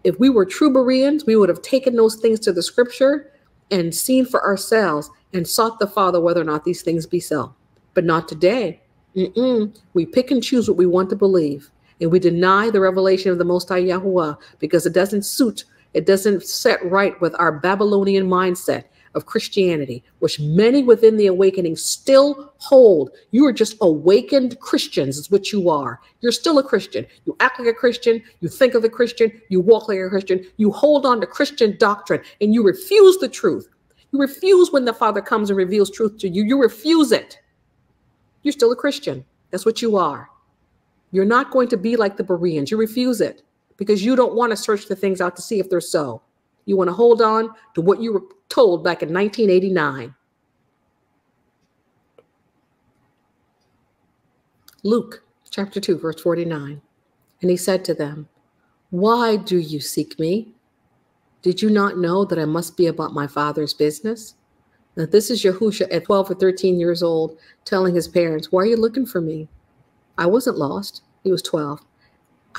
If we were true Bereans, we would have taken those things to the scripture and seen for ourselves and sought the Father whether or not these things be so. But not today. Mm-mm. We pick and choose what we want to believe. And we deny the revelation of the Most High Yahuwah because it doesn't suit it doesn't set right with our Babylonian mindset of Christianity, which many within the awakening still hold. You are just awakened Christians, is what you are. You're still a Christian. You act like a Christian. You think of a Christian. You walk like a Christian. You hold on to Christian doctrine and you refuse the truth. You refuse when the Father comes and reveals truth to you. You refuse it. You're still a Christian. That's what you are. You're not going to be like the Bereans. You refuse it because you don't want to search the things out to see if they're so. You want to hold on to what you were told back in 1989. Luke chapter 2, verse 49. And he said to them, Why do you seek me? Did you not know that I must be about my father's business? Now, this is Yahusha at 12 or 13 years old telling his parents, Why are you looking for me? I wasn't lost. He was 12.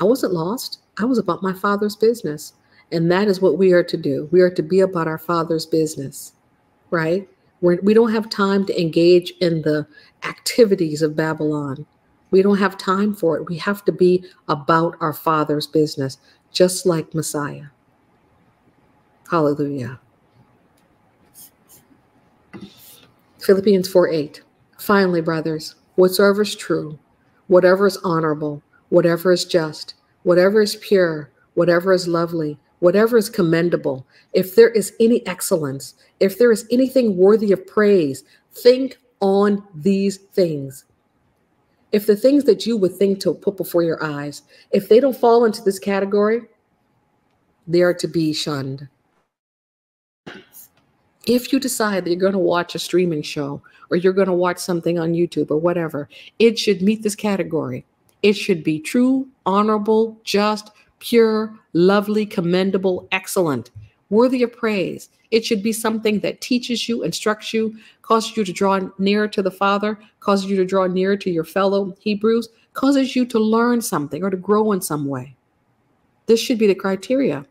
I wasn't lost. I was about my father's business. And that is what we are to do. We are to be about our father's business, right? We're, we don't have time to engage in the activities of Babylon. We don't have time for it. We have to be about our father's business, just like Messiah. Hallelujah. Philippians 4 8. Finally, brothers, whatsoever is true, whatever is honorable, whatever is just, whatever is pure, whatever is lovely, whatever is commendable, if there is any excellence, if there is anything worthy of praise, think on these things. If the things that you would think to put before your eyes, if they don't fall into this category, they are to be shunned. If you decide that you're going to watch a streaming show or you're going to watch something on YouTube or whatever, it should meet this category. It should be true, honorable, just, pure, lovely, commendable, excellent, worthy of praise. It should be something that teaches you, instructs you, causes you to draw nearer to the Father, causes you to draw nearer to your fellow Hebrews, causes you to learn something or to grow in some way. This should be the criteria.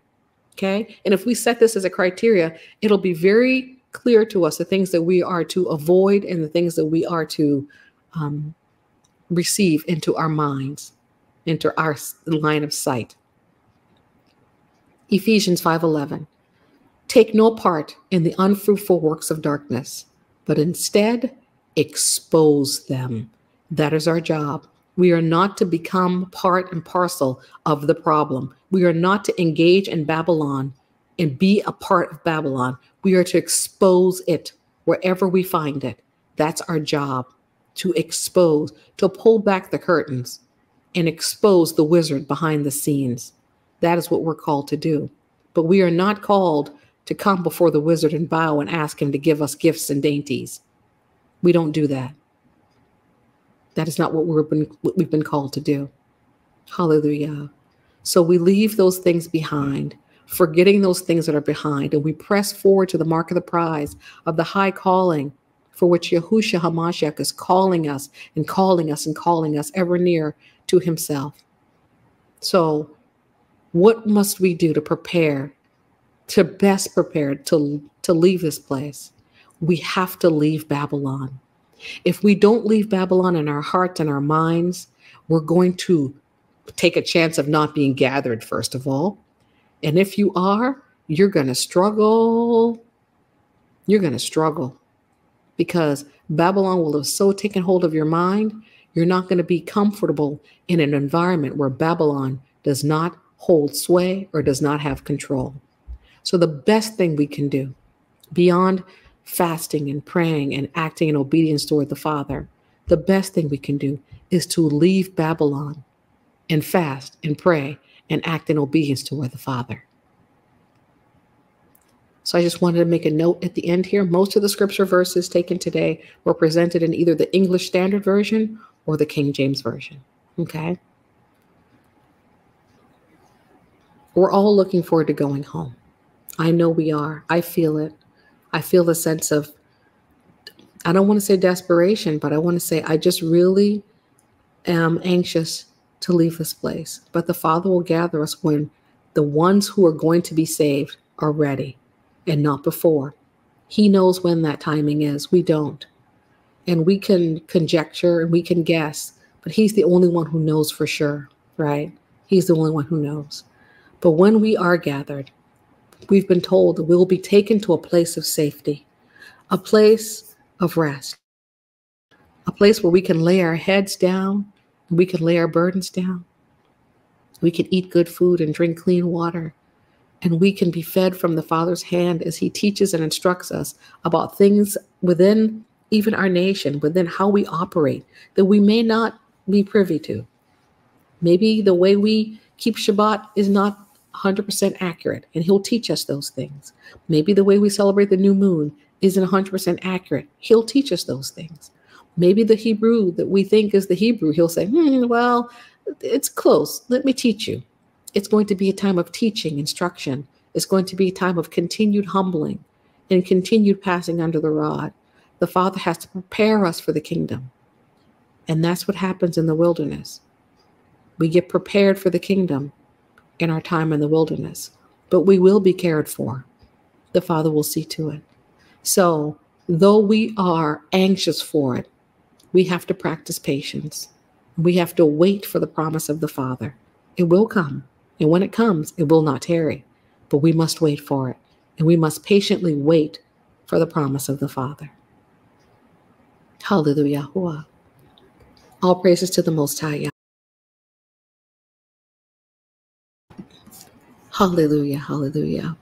Okay. And if we set this as a criteria, it'll be very clear to us the things that we are to avoid and the things that we are to um, receive into our minds. into our line of sight. Ephesians 5:11 Take no part in the unfruitful works of darkness, but instead expose them. That is our job. We are not to become part and parcel of the problem. We are not to engage in Babylon and be a part of Babylon. We are to expose it wherever we find it. That's our job to expose, to pull back the curtains and expose the wizard behind the scenes. That is what we're called to do. But we are not called to come before the wizard and bow and ask him to give us gifts and dainties. We don't do that. That is not what we've been, what we've been called to do. Hallelujah. So we leave those things behind, forgetting those things that are behind, and we press forward to the mark of the prize of the high calling for which Yahushua HaMashiach is calling us and calling us and calling us ever near to himself. So, what must we do to prepare, to best prepare to, to leave this place? We have to leave Babylon. If we don't leave Babylon in our hearts and our minds, we're going to take a chance of not being gathered, first of all. And if you are, you're going to struggle. You're going to struggle because Babylon will have so taken hold of your mind, you're not going to be comfortable in an environment where Babylon does not hold sway or does not have control. So, the best thing we can do beyond fasting and praying and acting in obedience toward the Father, the best thing we can do is to leave Babylon and fast and pray and act in obedience toward the Father. So I just wanted to make a note at the end here. Most of the scripture verses taken today were presented in either the English Standard Version or the King James Version. Okay. We're all looking forward to going home. I know we are. I feel it. I feel the sense of, I don't want to say desperation, but I want to say I just really am anxious to leave this place. But the Father will gather us when the ones who are going to be saved are ready and not before. He knows when that timing is. We don't. And we can conjecture and we can guess, but He's the only one who knows for sure, right? He's the only one who knows. But when we are gathered, we've been told that we will be taken to a place of safety, a place of rest, a place where we can lay our heads down, we can lay our burdens down, we can eat good food and drink clean water, and we can be fed from the Father's hand as He teaches and instructs us about things within even our nation, within how we operate that we may not be privy to. Maybe the way we keep Shabbat is not 100% accurate, and He'll teach us those things. Maybe the way we celebrate the new moon isn't 100% accurate. He'll teach us those things. Maybe the Hebrew that we think is the Hebrew, He'll say, hmm, well, it's close. Let me teach you. It's going to be a time of teaching, instruction. It's going to be a time of continued humbling and continued passing under the rod. The Father has to prepare us for the kingdom. And that's what happens in the wilderness. We get prepared for the kingdom in our time in the wilderness, but we will be cared for. The Father will see to it. So, though we are anxious for it, we have to practice patience. We have to wait for the promise of the Father. It will come. And when it comes, it will not tarry, but we must wait for it. And we must patiently wait for the promise of the Father. Hallelujah. All praises to the Most High. Hallelujah. Hallelujah.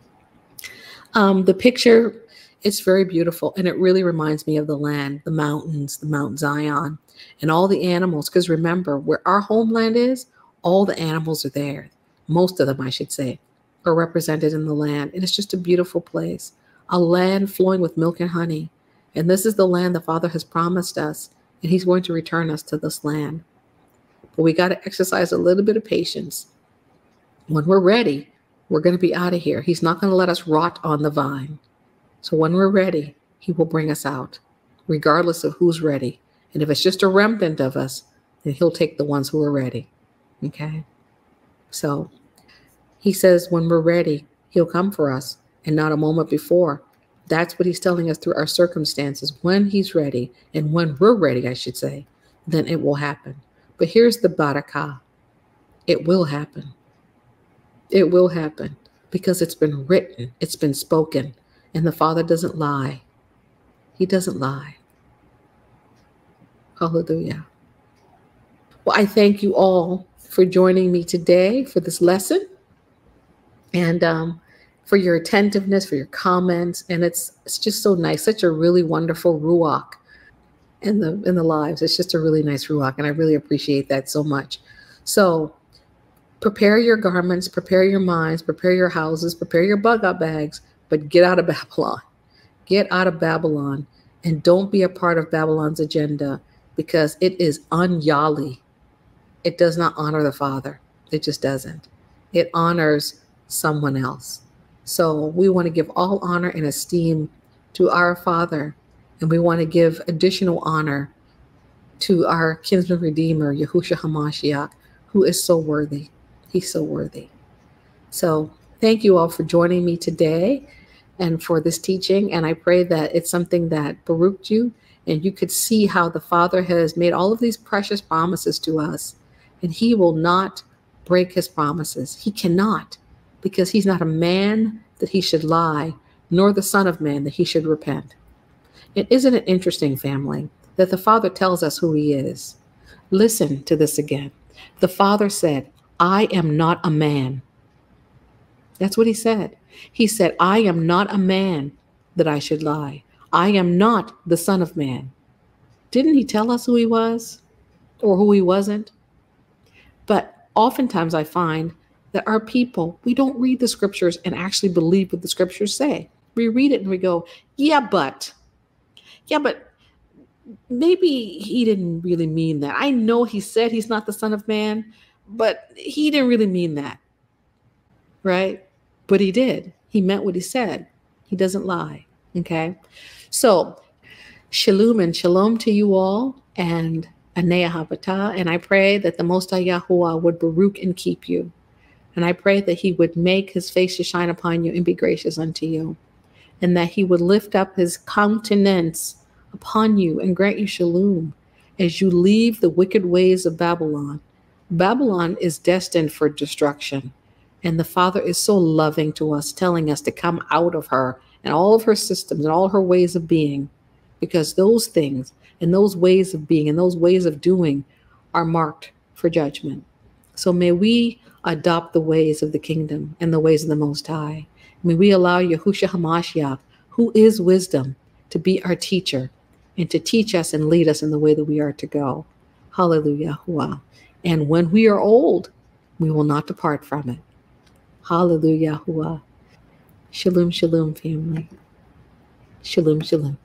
Um, the picture, it's very beautiful and it really reminds me of the land, the mountains, the Mount Zion, and all the animals. Because remember, where our homeland is, all the animals are there most of them, I should say, are represented in the land. And it's just a beautiful place, a land flowing with milk and honey. And this is the land the Father has promised us, and He's going to return us to this land. But we got to exercise a little bit of patience. When we're ready, we're going to be out of here. He's not going to let us rot on the vine. So when we're ready, He will bring us out, regardless of who's ready. And if it's just a remnant of us, then He'll take the ones who are ready. Okay? So he says, when we're ready, he'll come for us and not a moment before. That's what he's telling us through our circumstances. When he's ready, and when we're ready, I should say, then it will happen. But here's the barakah. It will happen. It will happen because it's been written, it's been spoken, and the Father doesn't lie. He doesn't lie. Hallelujah. Well, I thank you all for joining me today for this lesson and um, for your attentiveness, for your comments. And it's it's just so nice, such a really wonderful ruach in the in the lives. It's just a really nice ruach, and I really appreciate that so much. So prepare your garments, prepare your minds, prepare your houses, prepare your bug out bags, but get out of Babylon. Get out of Babylon and don't be a part of Babylon's agenda because it is unyali. It does not honor the Father. It just doesn't. It honors someone else. So we want to give all honor and esteem to our Father, and we want to give additional honor to our kinsman redeemer, Yahushua HaMashiach, who is so worthy. He's so worthy. So thank you all for joining me today and for this teaching. And I pray that it's something that baruched you and you could see how the Father has made all of these precious promises to us. And he will not break his promises. He cannot, because he's not a man that he should lie, nor the Son of Man that he should repent. It isn't it interesting, family, that the Father tells us who he is. Listen to this again. The Father said, I am not a man. That's what he said. He said, I am not a man that I should lie. I am not the Son of Man. Didn't he tell us who he was or who he wasn't? But oftentimes I find that our people, we don't read the scriptures and actually believe what the scriptures say. We read it and we go, yeah, but, yeah, but maybe he didn't really mean that. I know he said he's not the Son of Man, but he didn't really mean that. Right? But he did. He meant what he said. He doesn't lie. Okay. So, shalom and shalom to you all and Anea Habata. And I pray that the Most High Yahuwah would baruch and keep you. And I pray that he would make his face to shine upon you and be gracious unto you. And that he would lift up his countenance upon you and grant you shalom as you leave the wicked ways of Babylon Babylon is destined for destruction. And the Father is so loving to us, telling us to come out of her and all of her systems and all her ways of being, because those things and those ways of being and those ways of doing are marked for judgment. So may we adopt the ways of the kingdom and the ways of the Most High. May we allow Yahushua HaMashiach, who is wisdom, to be our teacher and to teach us and lead us in the way that we are to go. Hallelujah. And when we are old, we will not depart from it. Hallelujah. Shalom, shalom, family. Shalom, shalom.